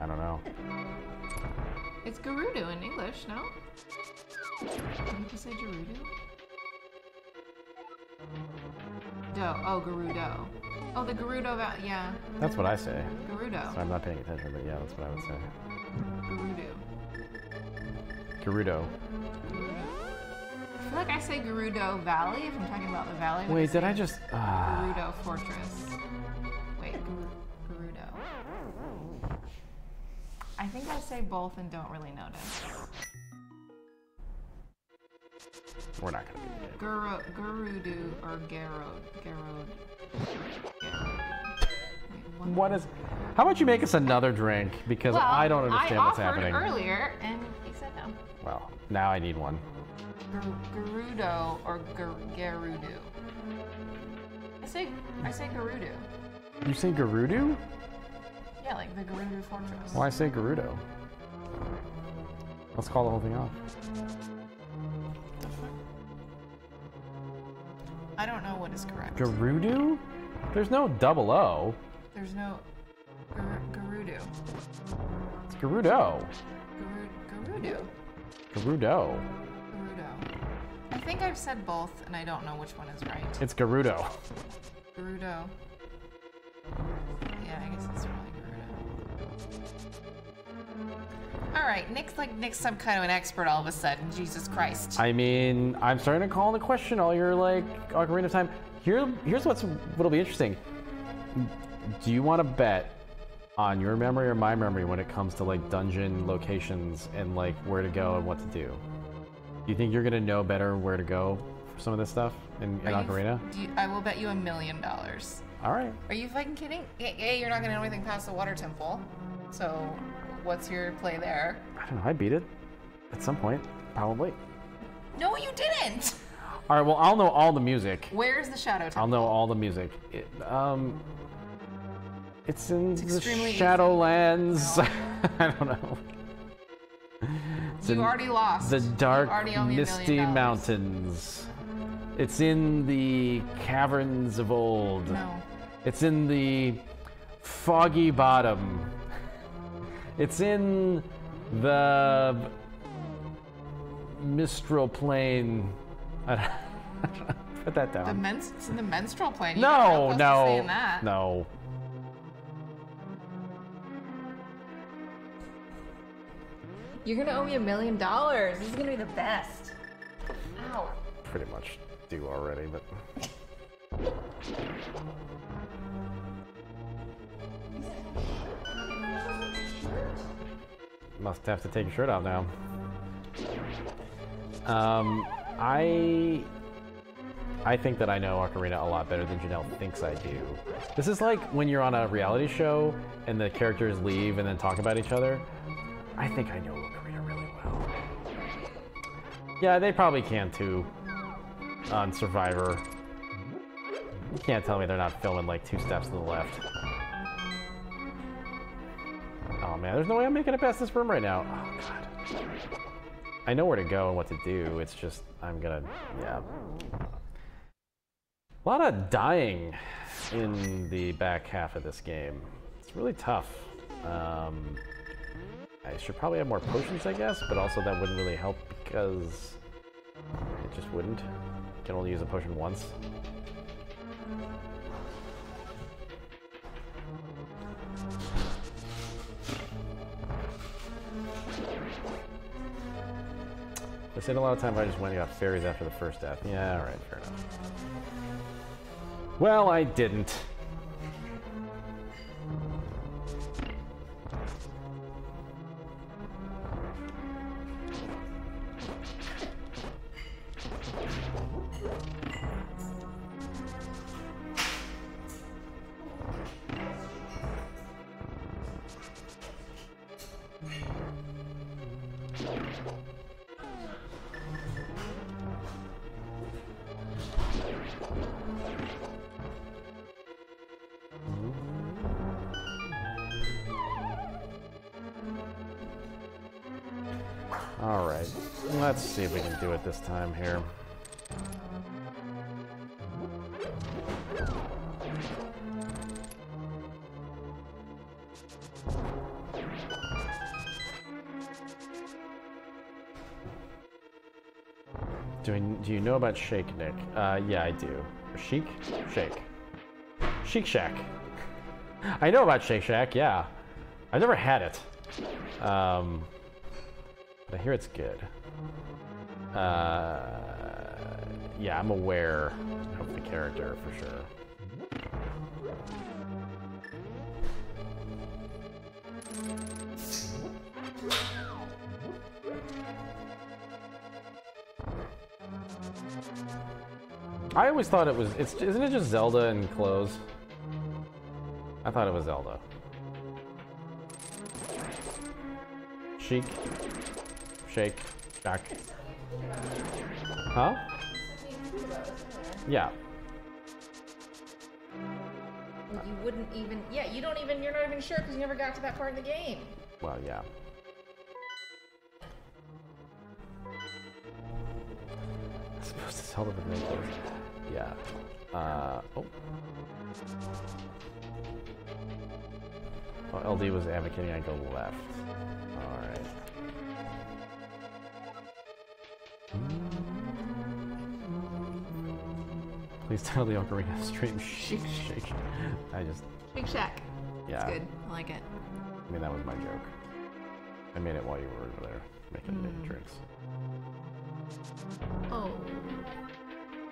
B: I don't know.
C: It's Gerudo in English, no? Do people say Gerudo? Do. Oh, Gerudo. Oh, the Gerudo. Yeah.
B: That's what I say.
C: Gerudo.
B: So I'm not paying attention, but yeah, that's what I would say.
C: Gerudo.
B: Gerudo.
C: I feel like I say Gerudo Valley if I'm talking about the valley.
B: Wait, did I just? Uh,
C: Gerudo Fortress. I think I say both and don't really notice.
B: we're not gonna be good.
C: Guru, or Garod. Garod. Garod. Wait,
B: What is? How about you make us another drink because
C: Well,
B: I don't understand
C: I
B: what's
C: offered
B: happening.
C: earlier, and he said no.
B: Well, now I need one.
C: Ger- Gerudo or Ger- Gerudo. I say I say Gerudo.
B: You say Gerudo?
C: Yeah, like the Gerudo Fortress.
B: Why say Gerudo? Let's call the whole thing off.
C: I don't know what is correct.
B: Gerudo? There's no double O.
C: There's no Ger- Gerudo.
B: It's Gerudo.
C: Geru- Gerudo.
B: Gerudo.
C: Gerudo. I think I've said both, and I don't know which one is right.
B: It's Gerudo.
C: Gerudo. Yeah, I guess it's Gerudo. All right, Nick's like Nick's some kind of an expert all of a sudden. Jesus Christ.
B: I mean, I'm starting to call into question all your like Ocarina of Time. Here, here's what's what'll be interesting. Do you want to bet on your memory or my memory when it comes to like dungeon locations and like where to go and what to do? Do you think you're gonna know better where to go for some of this stuff in, in
C: Are you-
B: Ocarina?
C: do you- I will bet you a million dollars.
B: All right.
C: Are you fucking kidding? A, A, you're not gonna know anything past the water temple. So, what's your play there?
B: I don't know. I beat it at some point, probably.
C: No, you didn't.
B: All right. Well, I'll know all the music.
C: Where's the shadow temple?
B: I'll know all the music. It, um, it's in the
C: extremely easy.
B: Shadowlands. [LAUGHS] I don't know. It's
C: You already lost.
B: the dark,
C: already owe me a million
B: misty mountains. It's in the caverns of old.
C: No.
B: It's in the foggy bottom. It's in the mistral plain. [LAUGHS] I don't, I don't know. Put that down.
C: The men's, it's in the menstrual plane. You
B: No, no,
C: that.
B: no.
C: You're gonna owe me a million dollars. This is gonna be the best. Ow.
B: Pretty much do already, but must have to take your shirt off now. Um, I I think that I know Ocarina a lot better than Janelle thinks I do. This is like when you're on a reality show and the characters leave and then talk about each other. I think I know Ocarina really well. Yeah, they probably can too on Survivor. You can't tell me they're not filming like two steps to the left. Oh man, there's no way I'm making it past this room right now. Oh god. I know where to go and what to do. It's just I'm gonna yeah. A lot of dying in the back half of this game. It's really tough. Um, I should probably have more potions, I guess, but also that wouldn't really help because it just wouldn't. You can only use a potion once. Said a lot of time I just went and got fairies after the first death. Yeah, alright, fair enough. Well, I didn't. This time here. Do, do you know about Shake Nick? Uh, yeah, I do. Chic? Shake. Chic Shack. I know about Shake Shack, yeah. I've never had it. Um, but I hear it's good. Uh, yeah, I'm aware of the character for sure. I always thought it was. It's isn't it just Zelda and clothes? I thought it was Zelda. Chic, shake, shack. Yeah.
D: You wouldn't even. Yeah, you don't even. You're not even sure because you never got to that part of the game.
B: Well, yeah. I suppose it's Zelda with no clothes. Yeah. Uh, oh. Oh, LD was advocating I go left. Please tell the Ocarina stream [LAUGHS] shake shake. I just
C: Shake Shack.
B: yeah.
C: Good. I like it.
B: I mean that was my joke. I made it while you were over there making mm. drinks.
D: Oh.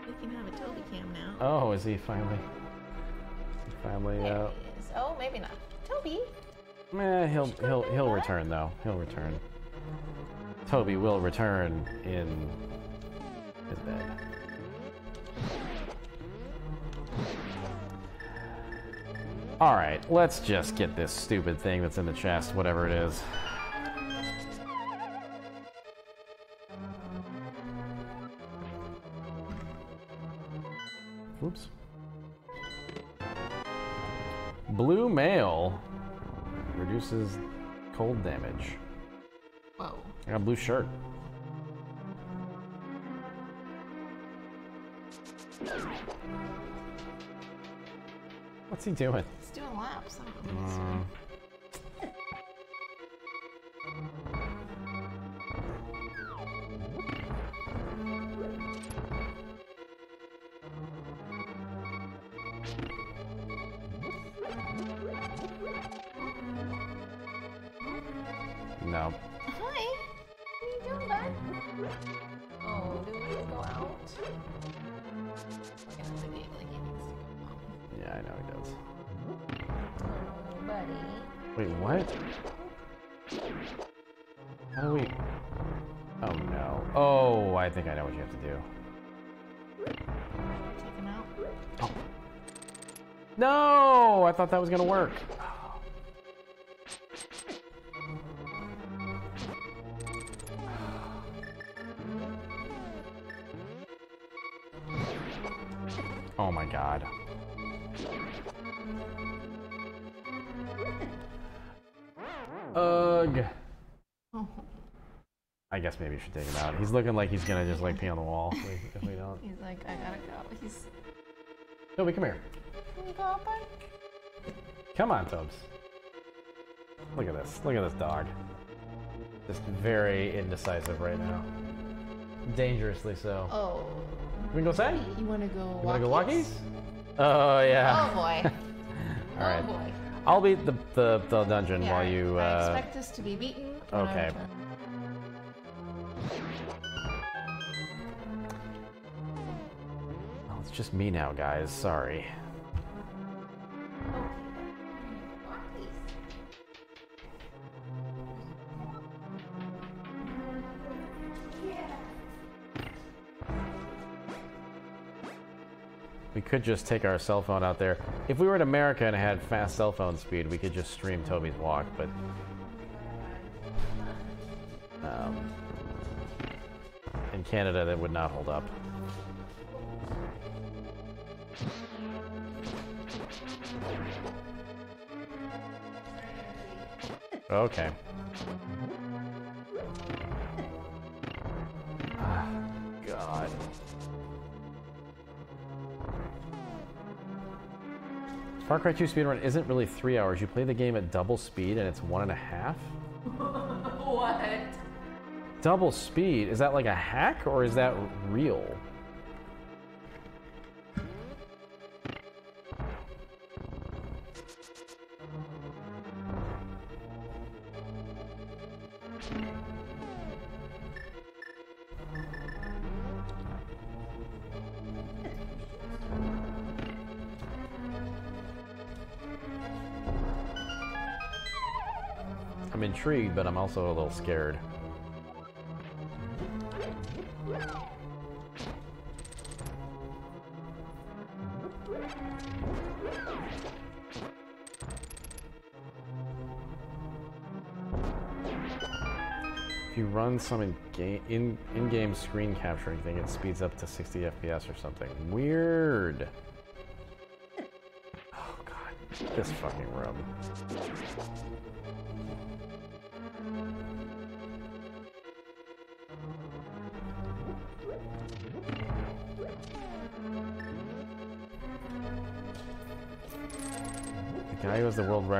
D: We can have a Toby cam now.
B: Oh, is he finally he finally
D: There
B: uh.
D: Oh, maybe not. Toby.
B: Meh, he'll he'll he'll return though. He'll return. Toby will return in his bed. All right, let's just get this stupid thing that's in the chest, whatever it is. Oops. Blue mail reduces cold damage.
C: Whoa.
B: I got a blue shirt. What's he doing?
C: He's doing laps. I don't know what he's
B: mm.
D: doing.
B: Thought that was gonna work. Oh my god. Ugh. I guess maybe you should take him out. He's looking like he's gonna just like pee on the wall if we, if we don't.
C: he's like, I gotta go. He's.
B: Toby, come here.
D: Can you go out, bud?
B: Come on, Tubbs. Look at this. Look at this dog. Just very indecisive right now. Dangerously so.
D: Oh.
B: We can go say?
D: You wanna go
B: You wanna go
D: walkies?
B: Oh yeah.
D: Oh boy. [LAUGHS]
B: All right.
D: Oh boy.
B: I'll beat the the, the dungeon
C: Yeah,
B: while you.
C: I
B: Uh,
C: expect us to be beaten.
B: okay. well, it's just me now, guys. Sorry. Could just take our cell phone out there. If we were in America and had fast cell phone speed, we could just stream Toby's walk, but. Um, in Canada, that would not hold up. Okay. Far Cry 2 speedrun isn't really three hours. You play the game at double speed and it's one and a half? [LAUGHS]
C: what?
B: Double speed? Is that like a hack or is that real? But I'm also a little scared. If you run some in-game in, in-game screen capturing thing, it speeds up to 60 FPS or something. Weird. Oh god, this fucking room.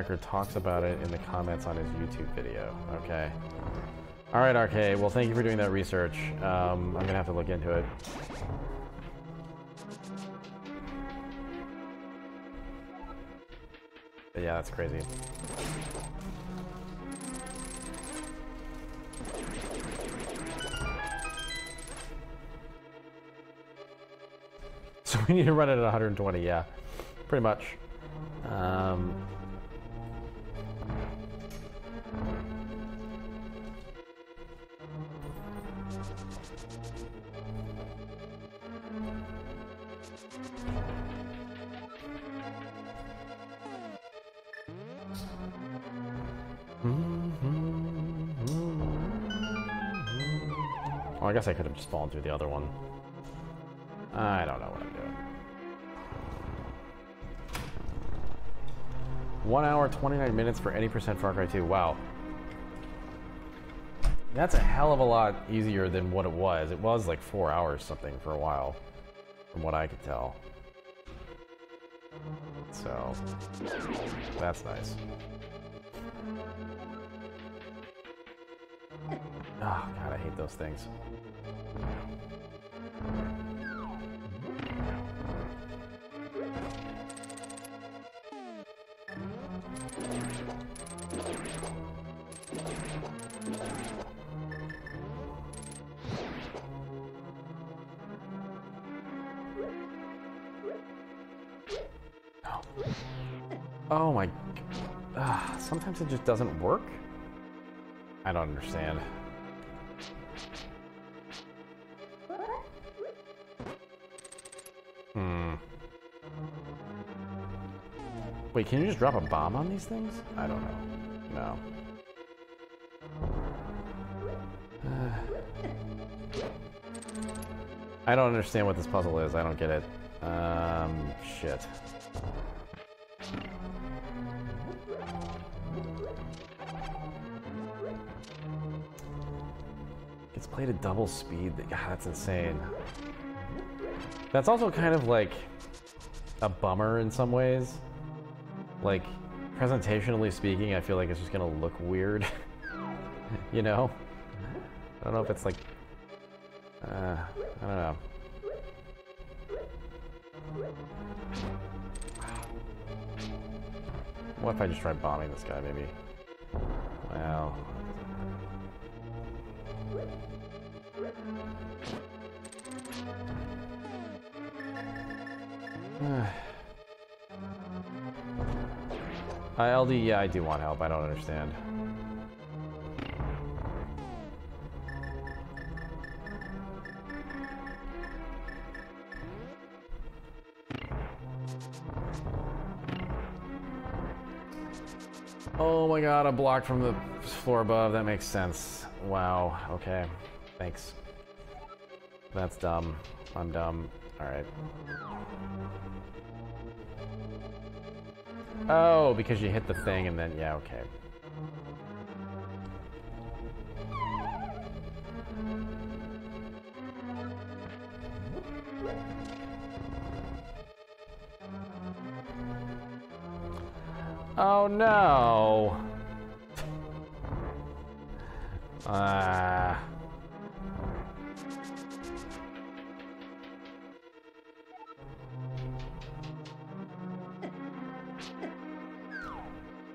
B: Record talks about it in the comments on his YouTube video. Okay. All right, RK. Well, thank you for doing that research. Um, I'm gonna have to look into it. But yeah, that's crazy. So [LAUGHS] we need to run it at 120, yeah. Pretty much. Guess I could have just fallen through the other one. I don't know what I'm doing. One hour, 29 minutes for any percent Far Cry 2. Wow. That's a hell of a lot easier than what it was. It was like four hours something for a while, from what I could tell. So, that's nice. Oh, God, I hate those things. [SIGHS] sometimes it just doesn't work? I don't understand. Hmm. Wait, can you just drop a bomb on these things? I don't know. No. [SIGHS] I don't understand what this puzzle is. I don't get it. Um, shit. Played at double speed. God, that's insane. That's also kind of like a bummer in some ways. Like, presentationally speaking, I feel like it's just gonna look weird. [LAUGHS] you know? I don't know if it's like. Uh, I don't know. What if I just try bombing this guy, maybe? Uh, LD, yeah, I do want help. I don't understand. Oh my god, a block from the floor above. That makes sense. Wow, okay. Thanks. That's dumb. I'm dumb. Alright. Oh, because you hit the thing and then, yeah, okay. Oh no. Ah.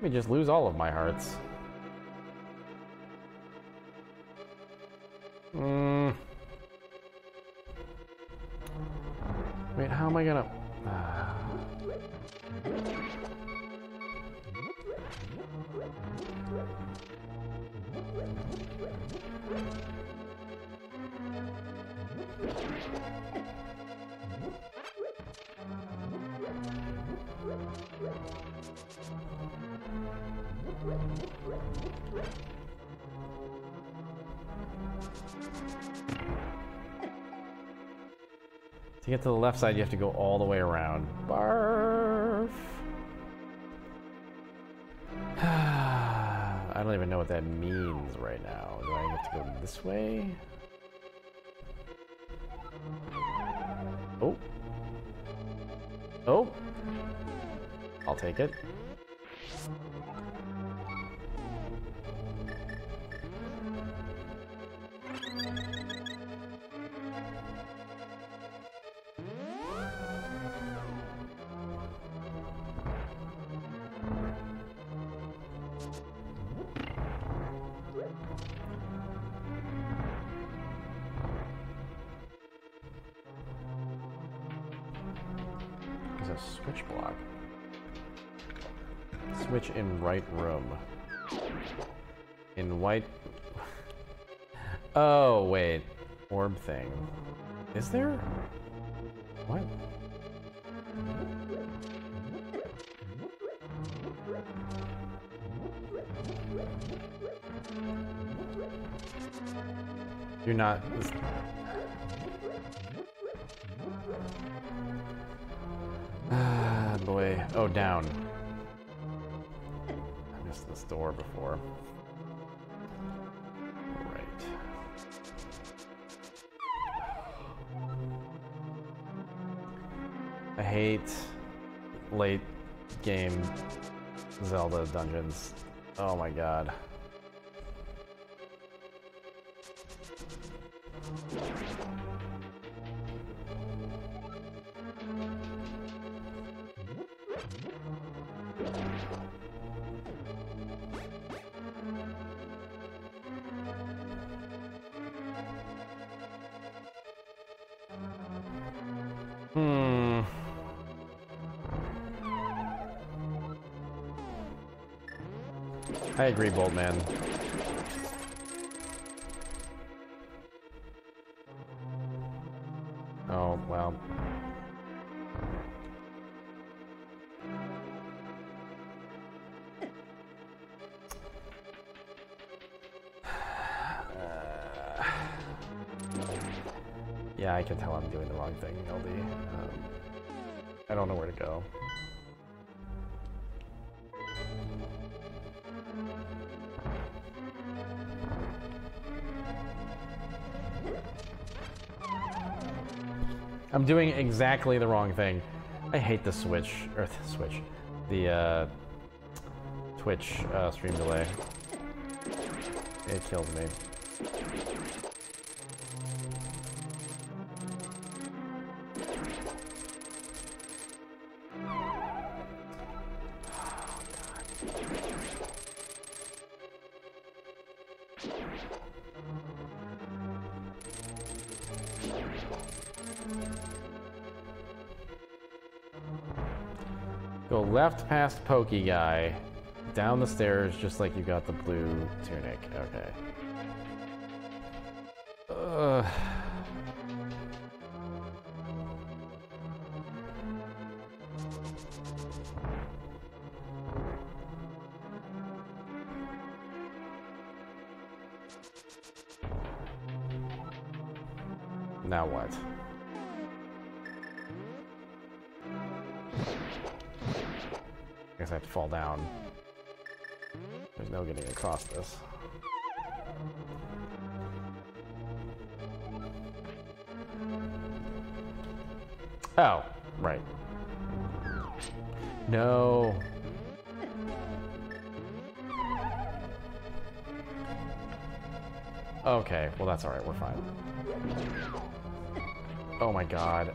B: Me just lose all of my hearts. To get to the left side, you have to go all the way around. Barf. [SIGHS] I don't even know what that means right now. Do I have to go this way? Oh. Oh. I'll take it. Orb thing. Is there? What? You're not. Ah, boy. Oh, down. I missed this door before. Hate late game Zelda dungeons. Oh my god. Agree, Boltman. Oh, I'm doing exactly the wrong thing. I hate the switch, the switch, the uh, Twitch uh, stream delay. It kills me. Go left past Pokey Guy, down the stairs just like you got the blue tunic. Okay. Ugh. Oh, right. No. Okay, well that's alright, we're fine. Oh my god.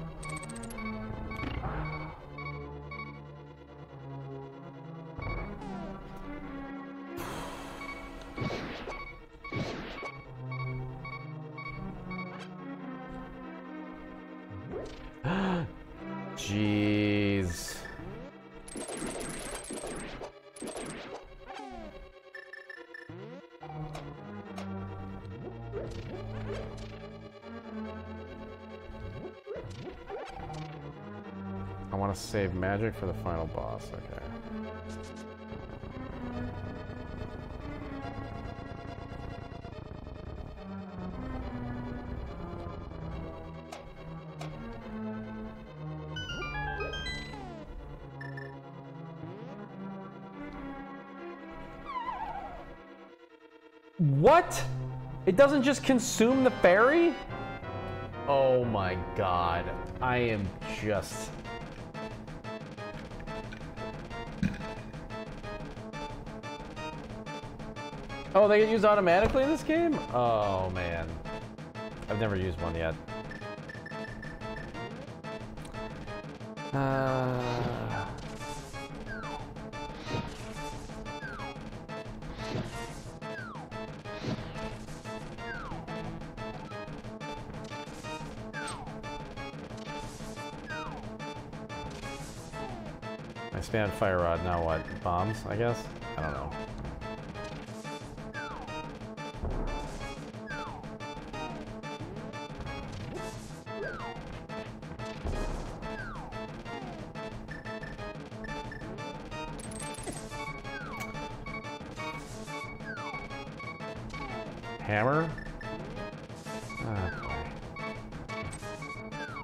B: Magic for the final boss. Okay. What? It doesn't just consume the fairy? Oh my god. I am just. Oh, they get used automatically in this game? Oh man. I've never used one yet. Uh... I spam fire rod, now what? Bombs, I guess?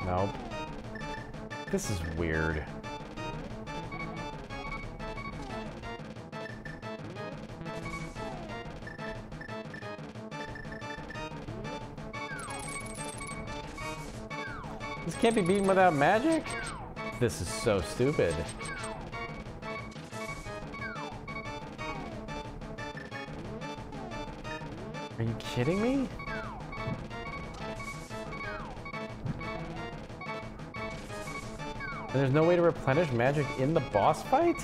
B: Nope. This is weird. This can't be beaten without magic? This is so stupid. Are you kidding me? There's no way to replenish magic in the boss fight?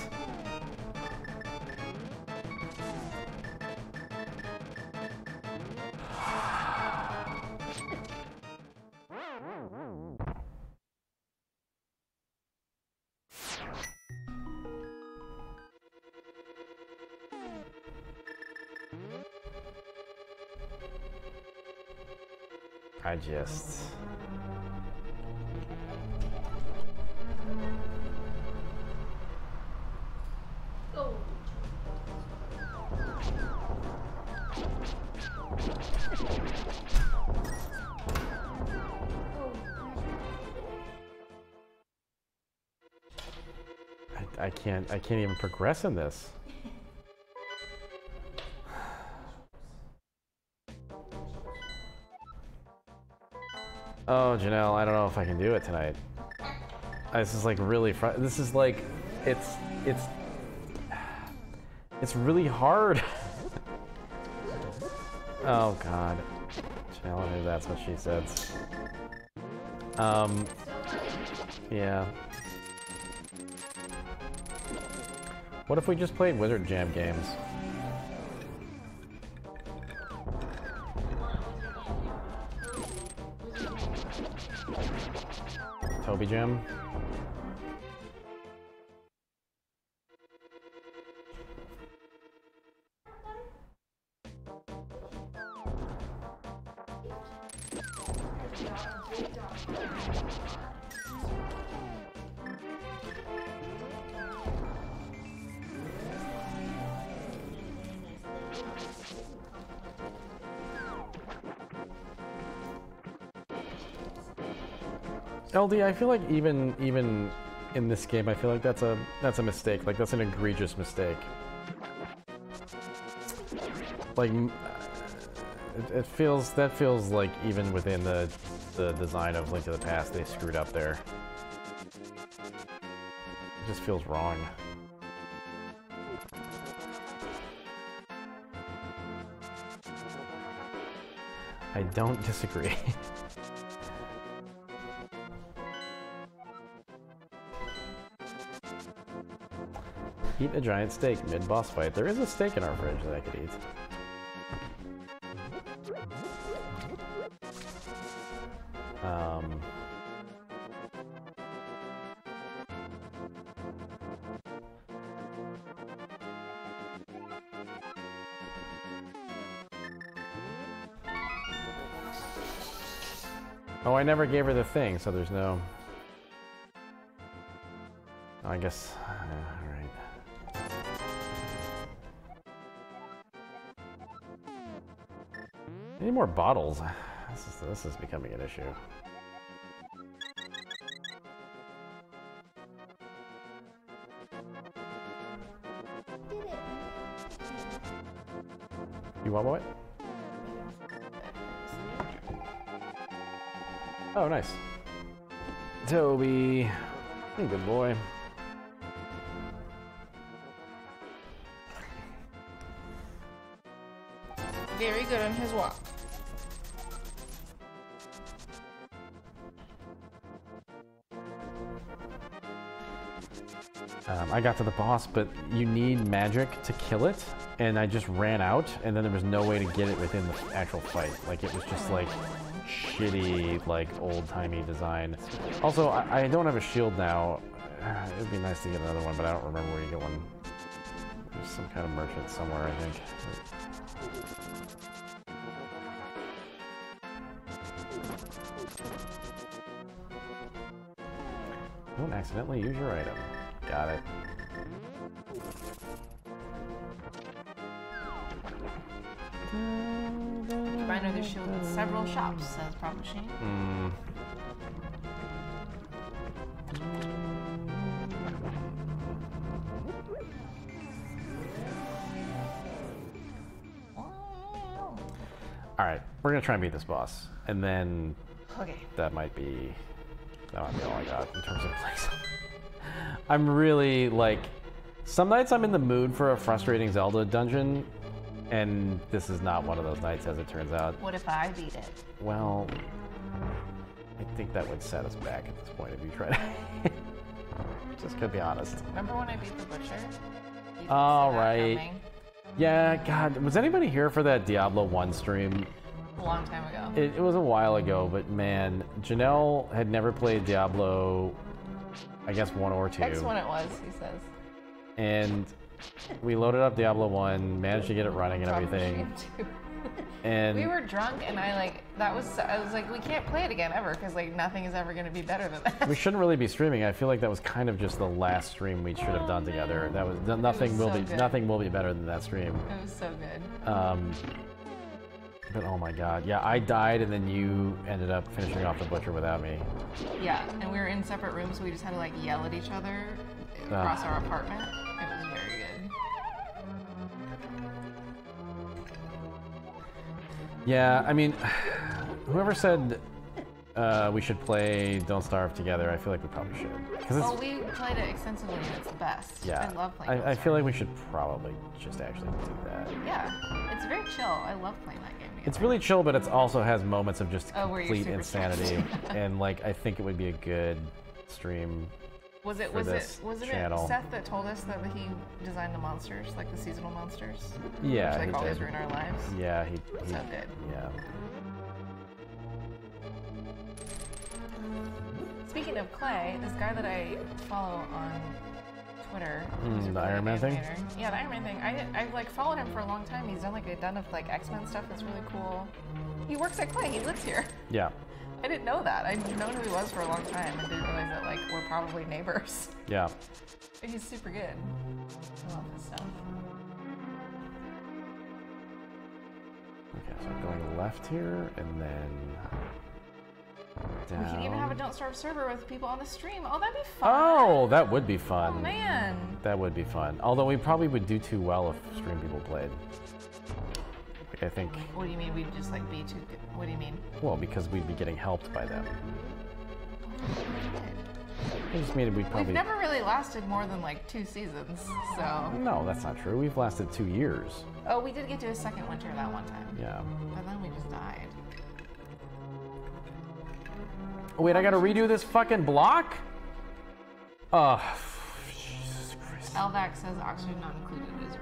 B: I just... I, can't even progress in this. Oh, Janelle, I don't know if I can do it tonight. This is like really fr- this is like it's it's it's really hard. [LAUGHS] oh god. Janelle, that's what she said. Um yeah. What if we just played Wizard Jam games? Toby Jam? I feel like even even in this game, I feel like that's a that's a mistake. Like that's an egregious mistake. Like it, it feels that feels like even within the the design of Link to the Past, they screwed up there. It just feels wrong. I don't disagree. [LAUGHS] eat a giant steak mid boss fight. There is a steak in our fridge that I could eat. Um, Oh, I never gave her the thing, so there's no. I guess. Uh, Any more bottles? This is this is becoming an issue. You want what? Oh, nice. Toby. Good boy. I got to the boss, but you need magic to kill it, and I just ran out, and then there was no way to get it within the actual fight. Like, it was just like shitty, like old timey design. Also, I, I don't have a shield now. [SIGHS] It would be nice to get another one, but I don't remember where you get one. There's some kind of merchant somewhere, I think. Don't accidentally use your item. Got it.
C: Several shops, says Prop Machine.
B: Mm. All right, we're gonna try and beat this boss, and then
C: Okay.
B: that might be that might be all I got in terms of [LAUGHS] plays. I'm really like some nights I'm in the mood for a frustrating Zelda dungeon, and this is not one of those nights, as it turns out.
C: What if I beat it?
B: Well, I think that would set us back at this point if you try to. [LAUGHS] Just gonna be honest.
C: Remember when I beat the butcher?
B: All right. Yeah, God, was anybody here for that Diablo 1 stream?
C: A long time ago.
B: It, it was a while ago, but man, Janelle had never played Diablo, I guess one or two.
C: X when it was, he says.
B: And we loaded up Diablo 1, managed to get it running and everything. [LAUGHS] And
C: we were drunk, and I like that was. I was like, we can't play it again ever because like nothing is ever gonna be better than that.
B: we shouldn't really be [LAUGHS] streaming. I feel like that was kind of just the last stream we should have done together. That was no- nothing will
C: so
B: be
C: good.
B: nothing will be better than that stream.
C: It was so good.
B: Um, but oh my god, yeah, I died and then you ended up finishing off the butcher without me.
C: Yeah, and we were in separate rooms, so we just had to like yell at each other across
B: Ah.
C: our apartment.
B: Yeah, I mean, [SIGHS] whoever said uh, we should play Don't Starve together, I feel like we probably should.
C: Well, we played it extensively, and it's the best.
B: yeah,
C: I love playing.
B: I, I feel like we should probably just actually do that.
C: Yeah, it's very chill. I love playing that game.
B: It's really chill, but it also has moments of just
C: Oh,
B: complete insanity, [LAUGHS] and like I think it would be a good stream.
C: Was it was it wasn't
B: channel.
C: it Seth that told us that he designed the monsters, like the seasonal monsters?
B: Yeah,
C: which
B: he
C: like always
B: did.
C: ruin our lives.
B: Yeah, he, he
C: So good.
B: yeah.
C: Speaking of Klei, this guy that I follow on Twitter,
B: Mm, the Iron Man thing?
C: Yeah, the Iron Man thing. I I've like followed him for a long time. He's done like a ton of like X Men stuff that's really cool. He works at Klei. He lives here.
B: Yeah,
C: I didn't know that. I'd known who he was for a long time and didn't realize that like we're probably neighbors. [LAUGHS]
B: yeah.
C: He's super good. I love his stuff.
B: Okay, so I'm going left here, and then down.
C: We can even have a Don't Starve server with people on the stream. Oh, that'd be fun.
B: Oh, that would be
C: Oh,
B: fun.
C: man.
B: That would be fun. Although we probably would do too well if stream people played. I think,
C: What do you mean? We'd just like be too good? What do you mean?
B: well, because we'd be getting helped by them. I just mean we'd
C: We've never really lasted more than like two seasons, so.
B: No, that's not true. We've lasted two years.
C: Oh, we did get to a second winter that one time,
B: Yeah.
C: but then we just died.
B: Wait, I gotta redo this fucking block? Ugh. Jesus Christ.
C: Elvac says oxygen not included is.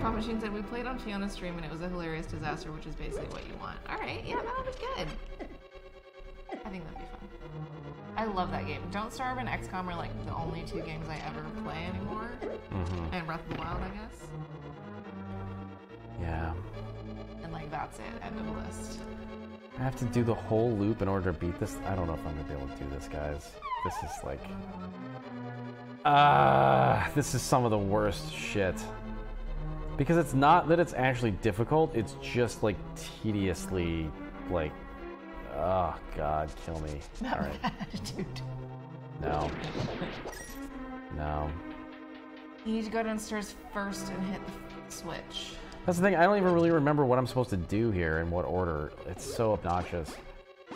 C: Pop Machine said we played on Fiona's stream and it was a hilarious disaster, which is basically what you want. Alright, yeah, that'll be good. I think that'd be fun. I love that game. Don't Starve and XCOM are like the only two games I ever play anymore.
B: Mhm.
C: And Breath of the Wild, I guess.
B: Yeah.
C: And like that's it, end of the list.
B: I have to do the whole loop in order to beat this. I don't know if I'm gonna be able to do this, guys. This is like. Ah, this is some of the worst shit. Because it's not that it's actually difficult, it's just like tediously, like. Oh, God, kill me. [LAUGHS] Alright.
C: Attitude.
B: No. No.
C: You need to go downstairs first and hit the switch.
B: That's the thing, I don't even really remember what I'm supposed to do here in what order. It's so obnoxious.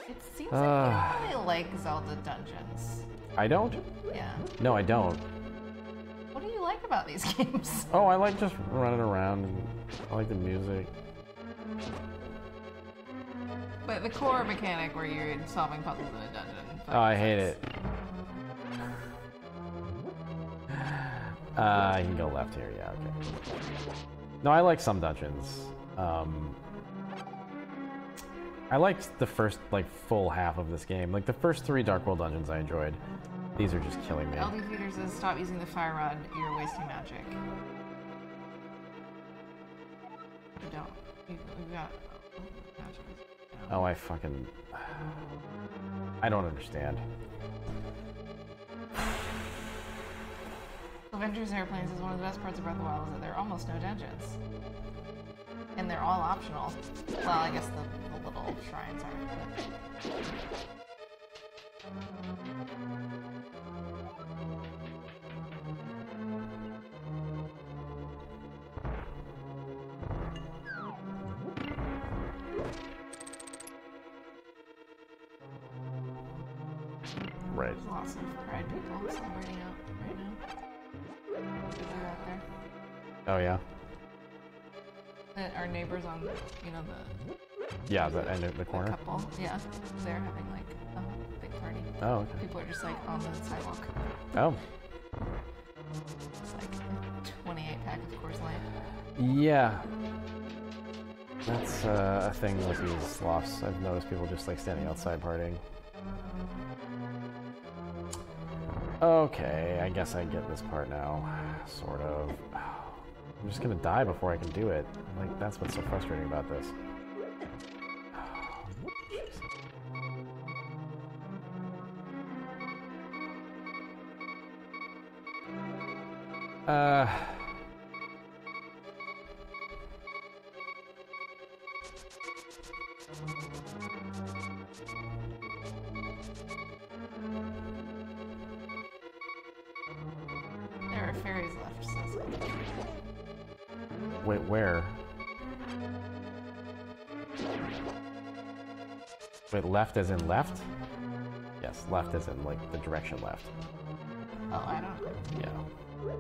C: It seems
B: Ah.
C: like you really like Zelda dungeons.
B: I don't?
C: Yeah.
B: No, I don't.
C: About these [LAUGHS] games?
B: Oh, I like just running around and I like the music.
C: But the core mechanic where you're solving puzzles in a dungeon.
B: Oh, I hate it. [SIGHS] Uh, you can go left here, yeah, okay. No, I like some dungeons. Um, I liked the first, like, full half of this game. Like, the first three Dark World dungeons I enjoyed. These are just killing me.
C: LD Feeder says stop using the fire rod, you're wasting magic. You don't. You got oh, magic.
B: Oh, I fucking... I don't understand.
C: Avengers Airplanes is one of the best parts of Breath of the Wild is that there are almost no dungeons. And they're all optional. Well, I guess the, the little shrines are. But... On, you know, the
B: Yeah, the end of the corner?
C: couple. Yeah, they're having like a big party.
B: Oh, okay.
C: People are just like on the sidewalk.
B: Oh.
C: It's like a 28 pack of Coors Light.
B: Yeah. That's uh, a thing with these lofts. I've noticed people just like standing outside partying. Okay, I guess I get this part now. Sort of. I'm just gonna die before I can do it. Like, that's what's so frustrating about this. [SIGHS] Uh.
C: Left
B: as in left? Yes, left as in like the direction left.
C: Oh, I don't.
B: Yeah.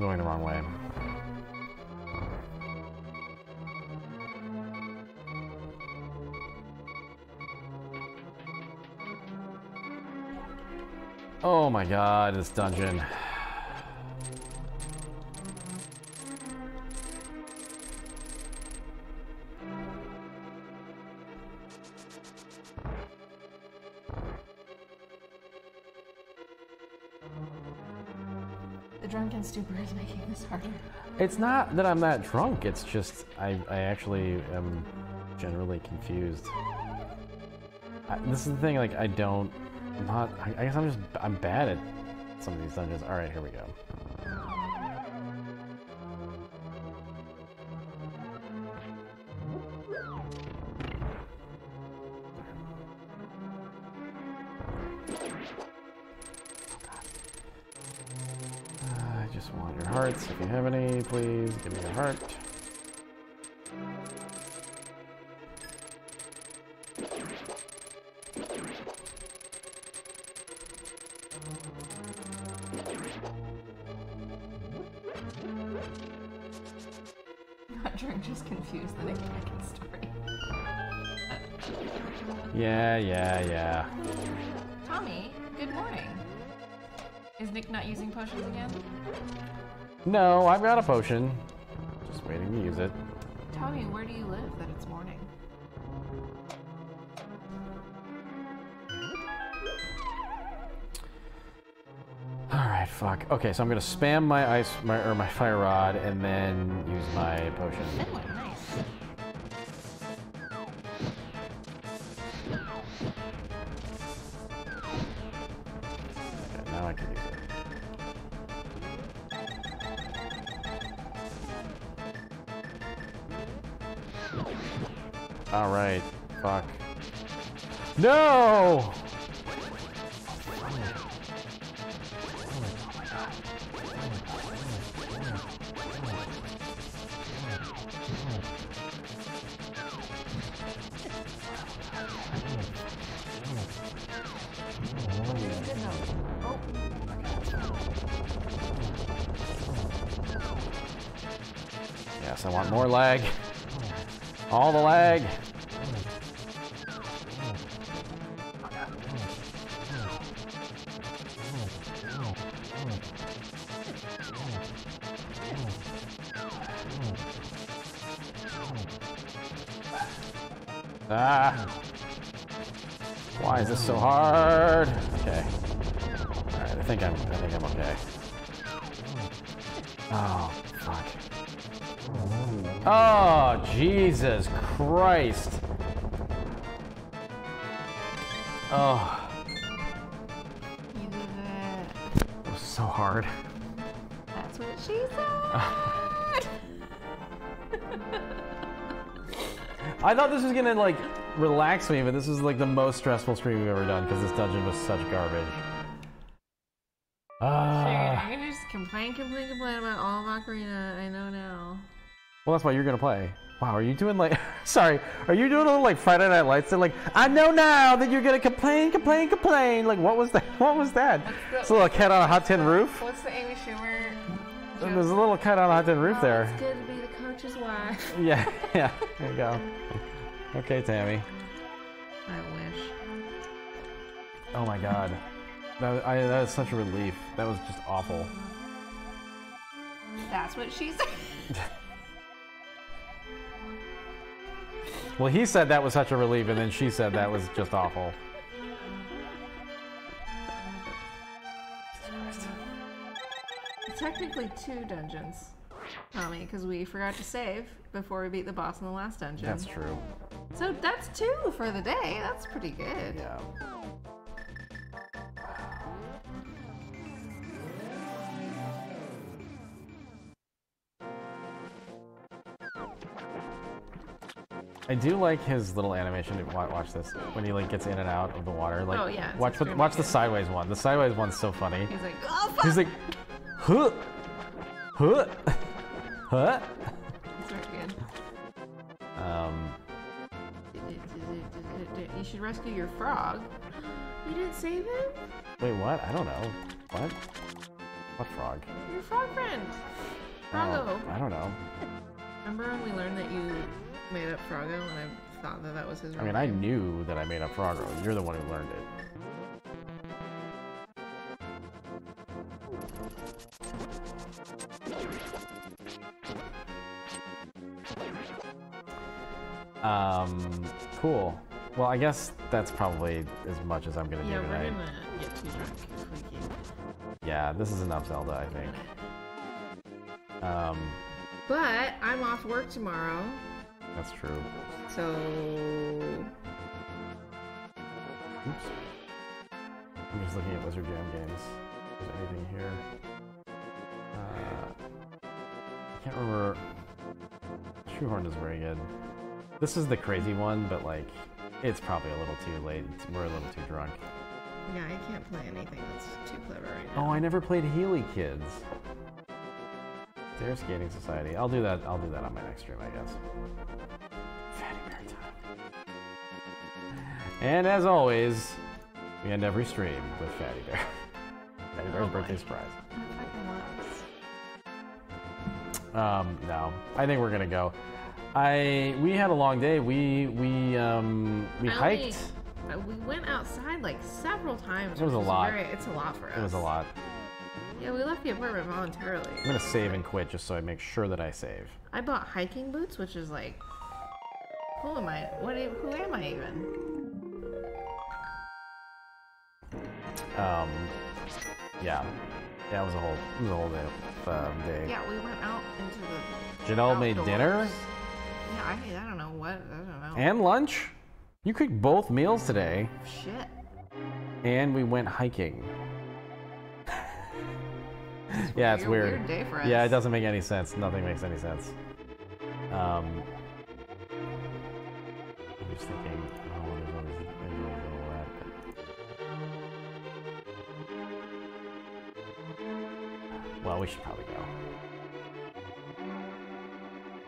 B: I'm going the wrong way. Oh my god, this dungeon. Not that I'm that drunk, it's just I, I actually am generally confused. I, this is the thing, like, I don't. I'm not. I, I guess I'm just. I'm bad at some of these dungeons. Alright, here we go. Potion. Just waiting to use it.
C: Tommy, where do you live that it's morning?
B: Alright, fuck. Okay, so I'm gonna spam my ice my or my fire rod and then use my potion. So hard? Okay. Alright, I think I'm I think I'm okay. Oh, fuck. Oh, Jesus Christ. Oh,
C: it
B: was so hard.
C: That's what she said. [LAUGHS]
B: I thought this was gonna like relax me, but this was like the most stressful stream we've ever done because this dungeon was such garbage.
C: Sure,
B: Ah.
C: you're gonna just complain, complain, complain about all of Ocarina. I know now.
B: Well, that's why you're gonna play. Wow, are you doing like? [LAUGHS] Sorry, are you doing a little like Friday Night Lights? And like, I know now that you're gonna complain, complain, complain. Like, what was that? [LAUGHS] What was that? It's a little cat on a hot tin roof.
C: What's the Amy Schumer?
B: There's a little cat on a hot tin roof
C: Oh,
B: there.
C: It's good to be the coach's wife. [LAUGHS]
B: Yeah, yeah. There you go. Okay, Tammy.
C: I wish.
B: Oh my God, that I, that was such a relief. That was just awful.
C: That's what she said.
B: Well, he said that was such a relief, and then she said that was just awful.
C: Technically two dungeons, Tommy, because we forgot to save before we beat the boss in the last dungeon.
B: That's true.
C: So that's two for the day. That's pretty good.
B: Yeah. I do like his little animation. wa- Watch this when he like gets in and out of the water. Like,
C: Oh, yeah,
B: watch the, watch the sideways one. The sideways one's so funny.
C: He's like, oh fuck!
B: He's like, huh, huh, [LAUGHS] huh.
C: Very good.
B: Um,
C: You should rescue your frog. You didn't save him?
B: wait, what? I don't know. What? What frog?
C: Your frog friend.
B: Oh,
C: Froggo.
B: I don't know.
C: Remember when we learned that you made up Froggo and I thought that that was his
B: I mean, I knew that I made up Froggo. You're the one who learned it. Um, cool. Well, I guess that's probably as much as I'm gonna
C: Yeah,
B: do
C: we're gonna get too drunk if we keep.
B: Yeah, this is enough Zelda, I think. Um,
C: But I'm off work tomorrow,
B: that's true.
C: so
B: Oops. I'm just looking at Wizard Jam games. Is there anything here? I can't remember. Shoehorned is very good. This is the crazy one, but like, it's probably a little too late. We're a little too drunk.
C: yeah, I can't play anything that's too clever right now. Oh.
B: I never played Healy Kids. Dare Skating Society. I'll do that. I'll do that on my next stream, I guess. Fatty Bear time. And as always, we end every stream with Fatty Bear. [LAUGHS] Fatty Bear's
C: Oh
B: birthday surprise.
C: That fucking loves.
B: Um, no, I think we're gonna go. I we had a long day. We we um we
C: I
B: hiked.
C: uh, we went outside like several times.
B: It was a lot.
C: Very, it's a lot for us.
B: It was a lot.
C: Yeah, we left the apartment voluntarily.
B: I'm gonna save and quit just so I make sure that I save.
C: I bought hiking boots, which is like, who am I? What? am- Who am I even?
B: Um, yeah, yeah, it was a whole it was a whole day. Um, day.
C: Yeah, we went out into the.
B: Janelle made dinner.
C: Yeah, I, I don't know what. I don't know.
B: and lunch. You cooked both meals today,
C: Shit.
B: and we went hiking. yeah, it's
C: Weird-
B: weird.
C: weird day for
B: Yeah, it doesn't make any sense. Nothing makes any sense. Um, I'm just thinking. Well, we should probably go.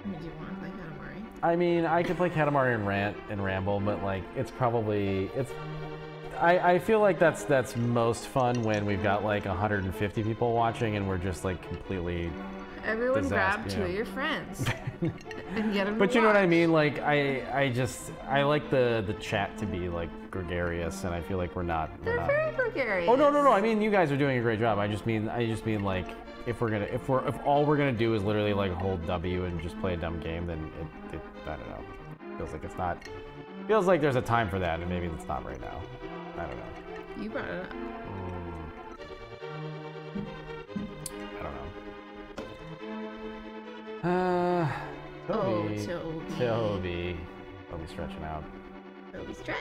C: I mean, do you want to play Katamari?
B: I mean, I could play Katamari and rant and ramble, but like, it's probably it's. I, I feel like that's that's most fun when we've got like 150 people watching and we're just like completely.
C: Everyone grab two of your friends [LAUGHS] and get them.
B: But you know what I mean? Like, I I just I like the the chat to be like gregarious, and I feel like we're not. We're
C: They're
B: not.
C: very gregarious.
B: Oh no no no! I mean, you guys are doing a great job. I just mean I just mean like if we're gonna if we're if all we're gonna do is literally like hold W and just play a dumb game, then it, it I don't know. Feels like it's not. Feels like there's a time for that, and maybe it's not right now. I don't know.
C: You brought it up.
B: Mm. I don't know. Uh, Toby.
C: Oh, Toby.
B: Toby. Toby stretching out.
C: Toby stretch.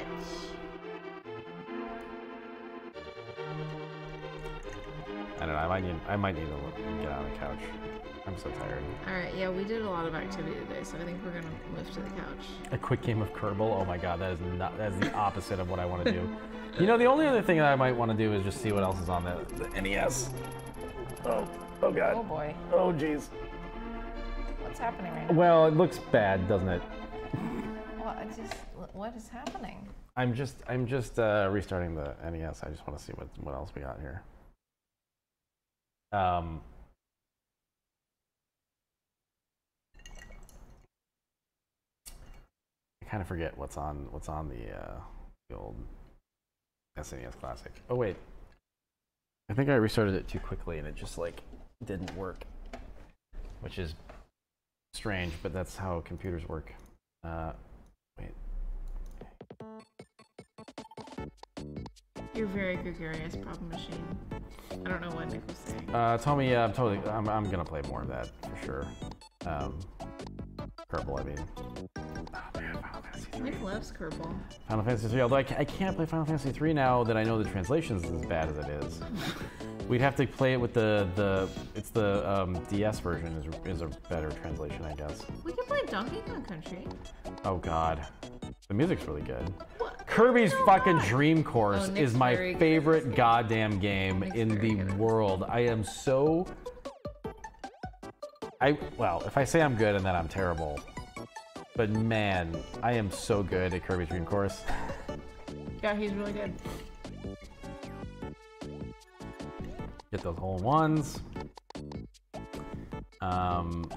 B: I don't know. I might need. I might need to look- get on the couch. I'm so tired.
C: All right, yeah, we did a lot of activity today, so I think we're gonna move to the couch.
B: A quick game of Kerbal. Oh my god, that is not. That is the opposite of what I want to do. You know, the only other thing that I might want to do is just see what else is on the, the NES. Oh, oh god.
C: Oh boy,
B: Oh jeez.
C: what's happening right now?
B: Well, it looks bad, doesn't it?
C: Well, I just, what is happening?
B: I'm just I'm just uh, restarting the NES. I just want to see what what else we got here. Um. I kind of forget what's on what's on the uh, the old SNES Classic. Oh wait, I think I restarted it too quickly and it just like didn't work, which is strange. But that's how computers work. Uh.
C: You're very gregarious, problem machine. I don't know what Nick was saying.
B: Uh, Tommy, yeah, I'm totally. I'm, I'm gonna play more of that for sure. Um, Kerbal, I mean. Oh man, Final Fantasy III.
C: Nick loves Kerbal.
B: Final Fantasy 3. Although I, I can't play Final Fantasy 3 now that I know the translation's as bad as it is. [LAUGHS] We'd have to play it with the the. It's the um, DS version is is a better translation, I guess.
C: We can play Donkey Kong Country.
B: Oh God, the music's really good.
C: What?
B: Kirby's fucking. Dream Course
C: Oh,
B: is my favorite goddamn game
C: Nick's
B: in the
C: good at this
B: world. I am so. I well, if I say I'm good and then I'm terrible, but man, I am so good at Kirby's Dream Course. [LAUGHS]
C: Yeah, he's really good.
B: Get those hole ones. Um,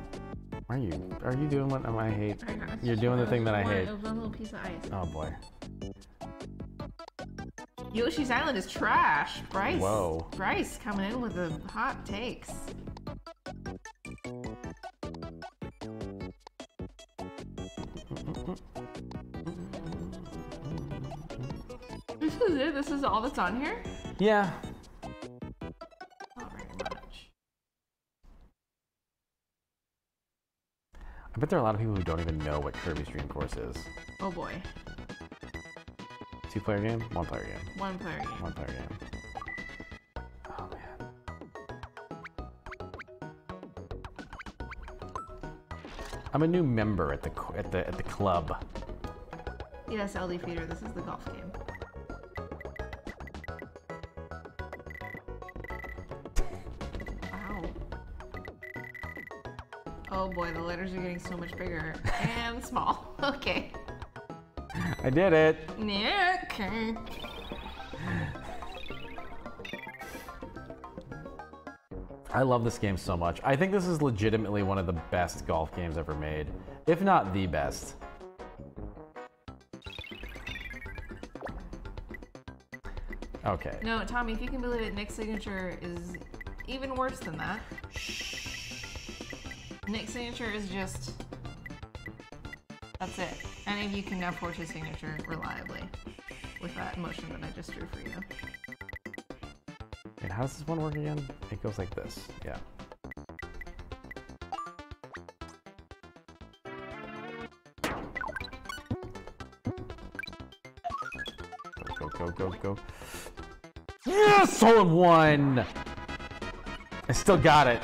B: are you are you doing what I hate?
C: I it.
B: You're doing the thing that I hate.
C: One little piece of ice.
B: Oh boy.
C: Yoshi's Island is trash. Bryce.
B: Whoa.
C: Bryce coming in with the hot takes. [LAUGHS] This is it? This is all that's on here?
B: Yeah. I bet there are a lot of people who don't even know what Kirby's Dream Course is.
C: Oh boy.
B: Two player game? One player game.
C: One player game.
B: One player game. Oh man. I'm a new member at the at the at the club.
C: Yes, LD Feeder, this is the golf game. Oh boy, the letters are getting so much bigger and small. [LAUGHS] Okay.
B: I did it.
C: Yeah. Okay.
B: I love this game so much. I think this is legitimately one of the best golf games ever made, if not the best. Okay.
C: No, Tommy, if you can believe it, Nick's signature is even worse than that. Nick's signature is just. That's it. Any of you can now forge his signature reliably with that motion that I just drew for you.
B: And how does this one work again? It goes like this. Yeah. Go, go, go, go. Yes! Hole in one! I still got it.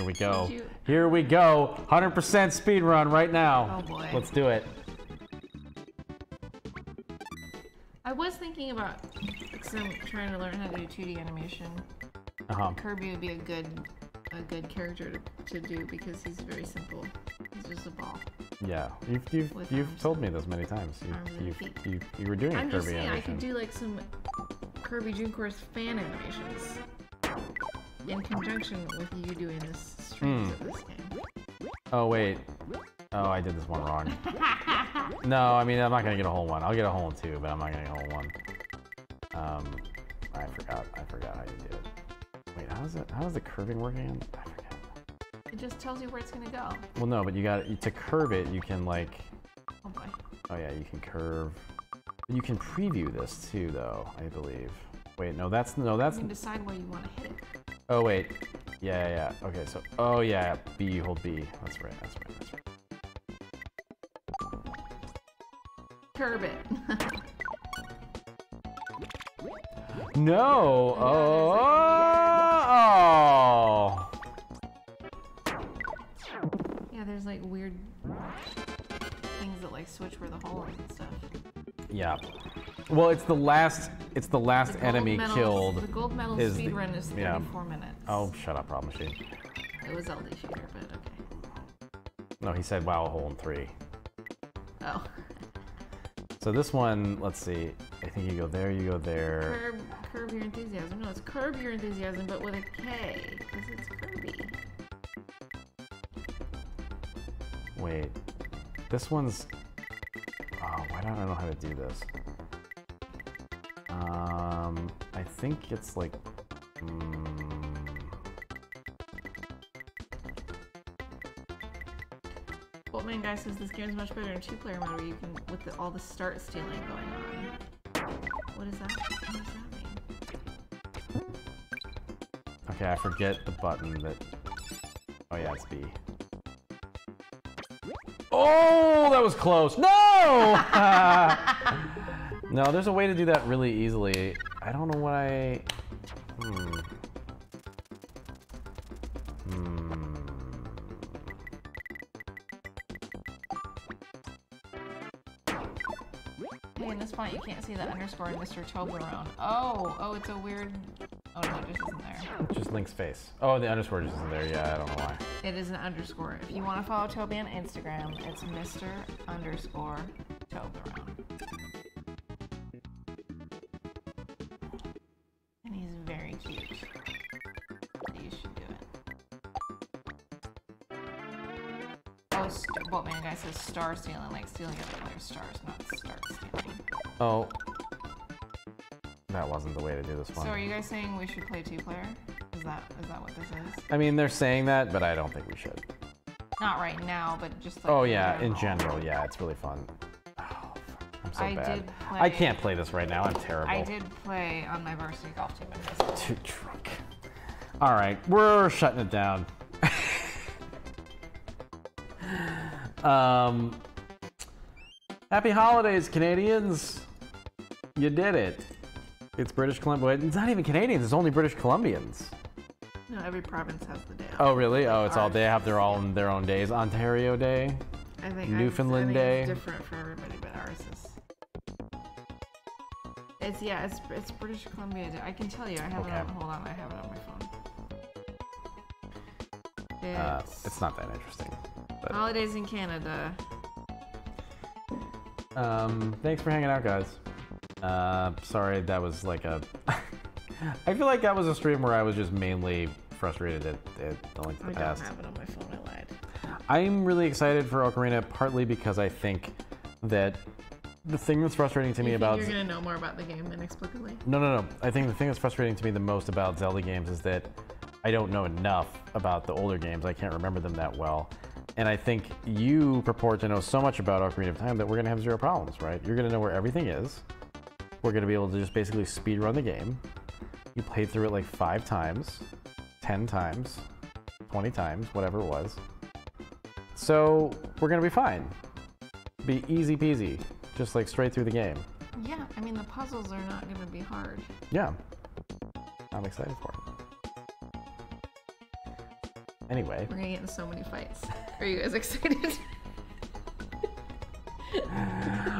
B: Here we go.
C: You-
B: Here we go. 100% speed run right now.
C: Oh, boy.
B: Let's do it.
C: I was thinking about, trying to learn how to do 2D animation.
B: Uh-huh.
C: Kirby would be a good, a good character to, to do because he's very simple. He's just a ball.
B: Yeah, you've you've, you've told me this many times. You you you, you were doing
C: I'm
B: Kirby
C: just saying, I could do like some Kirby Dream Course fan animations in conjunction with you doing this streams
B: Hmm.
C: of this game.
B: Oh wait. Oh, I did this one wrong. [LAUGHS] no, I mean I'm not gonna get a whole one. I'll get a hole in two, but I'm not gonna get a whole one. Um, I forgot. I forgot how you do it. Wait, how does it? How does the curving work again? I forgot.
C: It just tells you where it's gonna go.
B: Well, no, but you got to curve it. You can like.
C: Oh boy.
B: Oh yeah, you can curve. You can preview this too, though. I believe. Wait, no, that's no, that's.
C: You can decide where you want to hit it.
B: Oh wait. Yeah, yeah, yeah. Okay, so oh yeah, B hold B. That's right. That's right. That's right.
C: Curb it. [LAUGHS]
B: No. Oh. oh.
C: yeah, there's like weird things that like switch where the hole is and stuff.
B: Yeah. Well, it's the last. It's the last
C: The
B: enemy
C: medal-
B: killed.
C: The gold medal
B: is
C: speed
B: the-
C: run is
B: yeah.
C: 34 minutes.
B: Oh, shut up, Rob Machine.
C: It was LD shooter, but okay.
B: No, he said wow, hole in three.
C: Oh.
B: So this one, let's see. I think you go there, you go there.
C: Curb, curb your enthusiasm. No, it's curb your enthusiasm, but with a K, because it's Kirby.
B: Wait. This one's. Oh, why don't I know how to do this? Think it's like. Mm,
C: Boltman guy says this game is much better in two-player mode, where you can with the, all the start stealing going on. What is that? What does that mean?
B: okay, I forget the button that. Oh yeah, it's B. Oh, that was close. No! [LAUGHS] no, there's a way to do that really easily. I don't know what I. Hmm. Hmm.
C: Hey, in this font, you can't see the underscore in Mr. Toblerone. Oh, oh, it's a weird. Oh no, it just isn't there.
B: Just Link's face. Oh, the underscore just isn't there. Yeah, I don't know why.
C: It is an underscore. If you want to follow Toby on Instagram, it's Mr. underscore Oh, Boltman guy says star stealing, like stealing other players' stars, not start stealing.
B: Oh. That wasn't the way to do this one.
C: So are you guys saying we should play two player? Is that is that what this is?
B: I mean, they're saying that, but I don't think we should.
C: Not right now, but just like
B: Oh yeah, in general, yeah, it's really fun. Oh, I'm so
C: I
B: bad.
C: did
B: I can't play this right now. I'm terrible.
C: I did play on my varsity golf team in high school.
B: Too drunk. All right, we're shutting it down. Um, happy holidays, Canadians! You did it. It's British Columbia. It's not even Canadians. It's only British Columbians.
C: No, every province has the day off.
B: Oh, really? Oh, it's all they have their all their own days. Ontario Day.
C: I think
B: Newfoundland
C: I, think
B: Day.
C: It's different for everybody, but ours is. It's yeah, it's it's British Columbia Day. I can tell you. I have it
B: Okay.
C: on. Hold on, I have it on my phone.
B: Uh,
C: It's,
B: it's not that interesting. But
C: holidays in Canada.
B: um, thanks for hanging out, guys. Uh, sorry, that was like a. [LAUGHS] I feel like that was a stream where I was just mainly frustrated at, at the link to
C: I
B: the
C: don't
B: past.
C: have it on my phone. I lied.
B: I'm really excited for Ocarina, partly because I think that the thing that's frustrating to me
C: you
B: about
C: think you're gonna know more about the game inexplicably?
B: no, no, no. I think the thing that's frustrating to me the most about Zelda games is that I don't know enough about the older games. I can't remember them that well. And I think you purport to know so much about Ocarina of Time that we're going to have zero problems, right? You're going to know where everything is. We're going to be able to just basically speed run the game. You played through it like five times, 10 times, 20 times, whatever it was. So we're going to be fine. Be easy peasy, just like straight through the game.
C: Yeah, I mean the puzzles are not gonna be hard.
B: Yeah. I'm excited for it. Anyway,
C: We're gonna get in so many fights. Are you guys [LAUGHS] excited?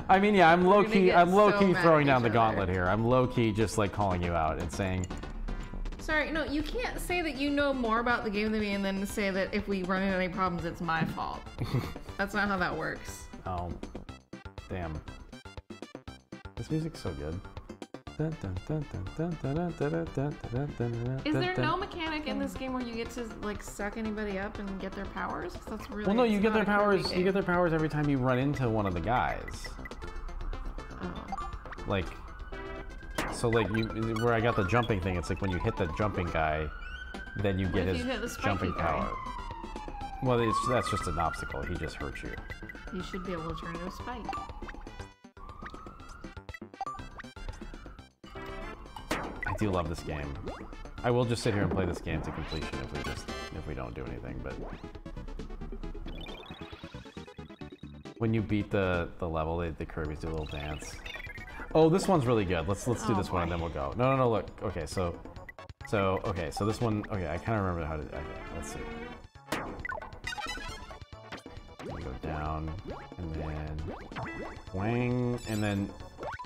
B: I mean, yeah, I'm low key. I'm low
C: so
B: key throwing down the
C: other.
B: gauntlet here. I'm low key just like calling you out and saying,
C: Sorry, no, you can't say that you know more about the game than me and then say that if we run into any problems, it's my fault. [LAUGHS] That's not how that works.
B: "Oh, damn, this music's so good." Is
C: there no mechanic in this game where you get to like suck anybody up and get their powers? that's really.
B: Well, no, you get their powers. You get their powers every time you run into one of the guys.
C: Oh.
B: Like, so like you, where I got the jumping thing. It's like when you hit the jumping guy, then you get his
C: you hit the spiky
B: jumping
C: guy?
B: power. Well, it's, that's just an obstacle. He just hurts you.
C: You should be able to turn into a spike.
B: Do love this game. I will just sit here and play this game to completion if we just if we don't do anything. But when you beat the the level, they, the Kirby's do a little dance. Oh, this one's really good. Let's let's do
C: Oh,
B: this one and then we'll go. No, no, no. Look. Okay, so so okay, so this one. Okay, I kind of remember how to. Okay, let's see. Go down and then wang and then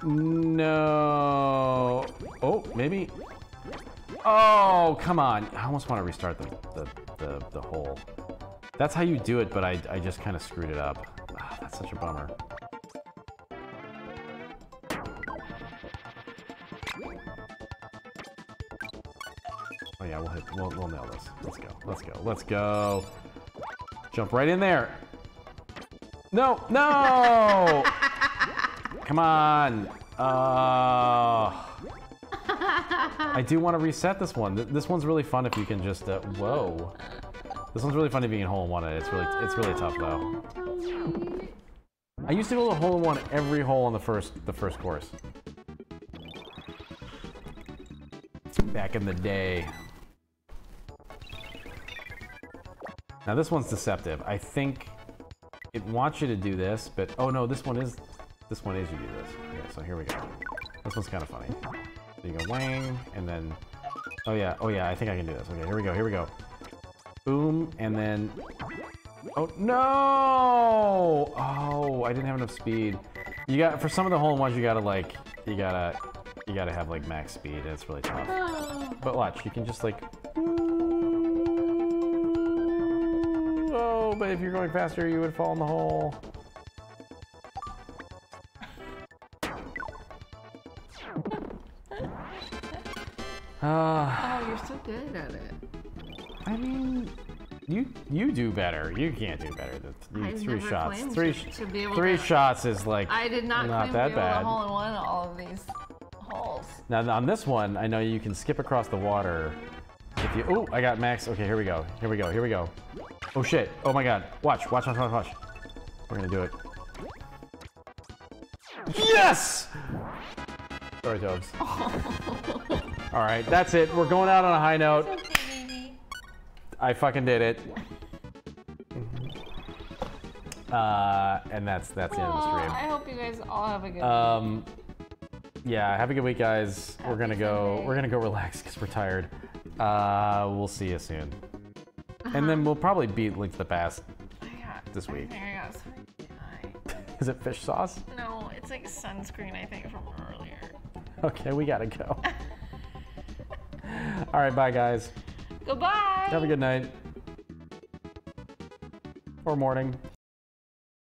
B: no. Oh, maybe. Oh, come on. I almost want to restart the, the, the, the hole. That's how you do it, but I, I just kind of screwed it up. Ah, that's such a bummer. Oh yeah, we'll hit, we'll, we'll nail this. Let's go, let's go, let's go. Jump right in there. No, no! Come on. Uh, I do want to reset this one. This one's really fun if you can just. Uh, whoa. This one's really fun if you can hole in one it. It's really, it's really tough though. I used to be able to hole in one every hole on the first, the first course. Back in the day. Now this one's deceptive. I think it wants you to do this, but oh no, this one is, this one is you do this. Okay, so here we go. This one's kind of funny. So you go wang, and then, oh yeah, oh yeah, I think I can do this. Okay, here we go, here we go. Boom, and then, oh no! Oh, I didn't have enough speed. You got, for some of the hole in ones, you gotta like, you gotta, you gotta have like max speed, it's really tough. But watch, you can just like, oh, but if you're going faster, you would fall in the hole. Ah.
C: Oh, you're so good at it.
B: I mean, you you do better. You can't do better
C: I've
B: three shots. Three
C: to- to
B: three
C: to-
B: shots is like
C: I did not,
B: not that
C: to be able
B: bad.
C: hole in one all of these holes.
B: Now on this one, I know you can skip across the water. If you oh, I got max. Okay, here we go. Here we go. Here we go. Oh shit. Oh my god. Watch. Watch. Watch. Watch. Watch. We're gonna do it. Yes. Sorry, Tobes. [LAUGHS] All right, that's it. We're going out on a high note. I fucking did it. Uh, and that's that's the end of the stream.
C: I hope you guys all have a good
B: Um, yeah, have a good week, guys. we're gonna go.
C: Sunday.
B: We're gonna go relax because we're tired. Uh, we'll see you soon. And then we'll probably beat Link to the Past.
C: Got,
B: this week.
C: think I got.
B: Is it fish sauce?
C: No, it's like sunscreen, I think, from earlier.
B: Okay, we gotta go. [LAUGHS] All right, bye, guys.
C: Goodbye.
B: Have a good night. Or morning.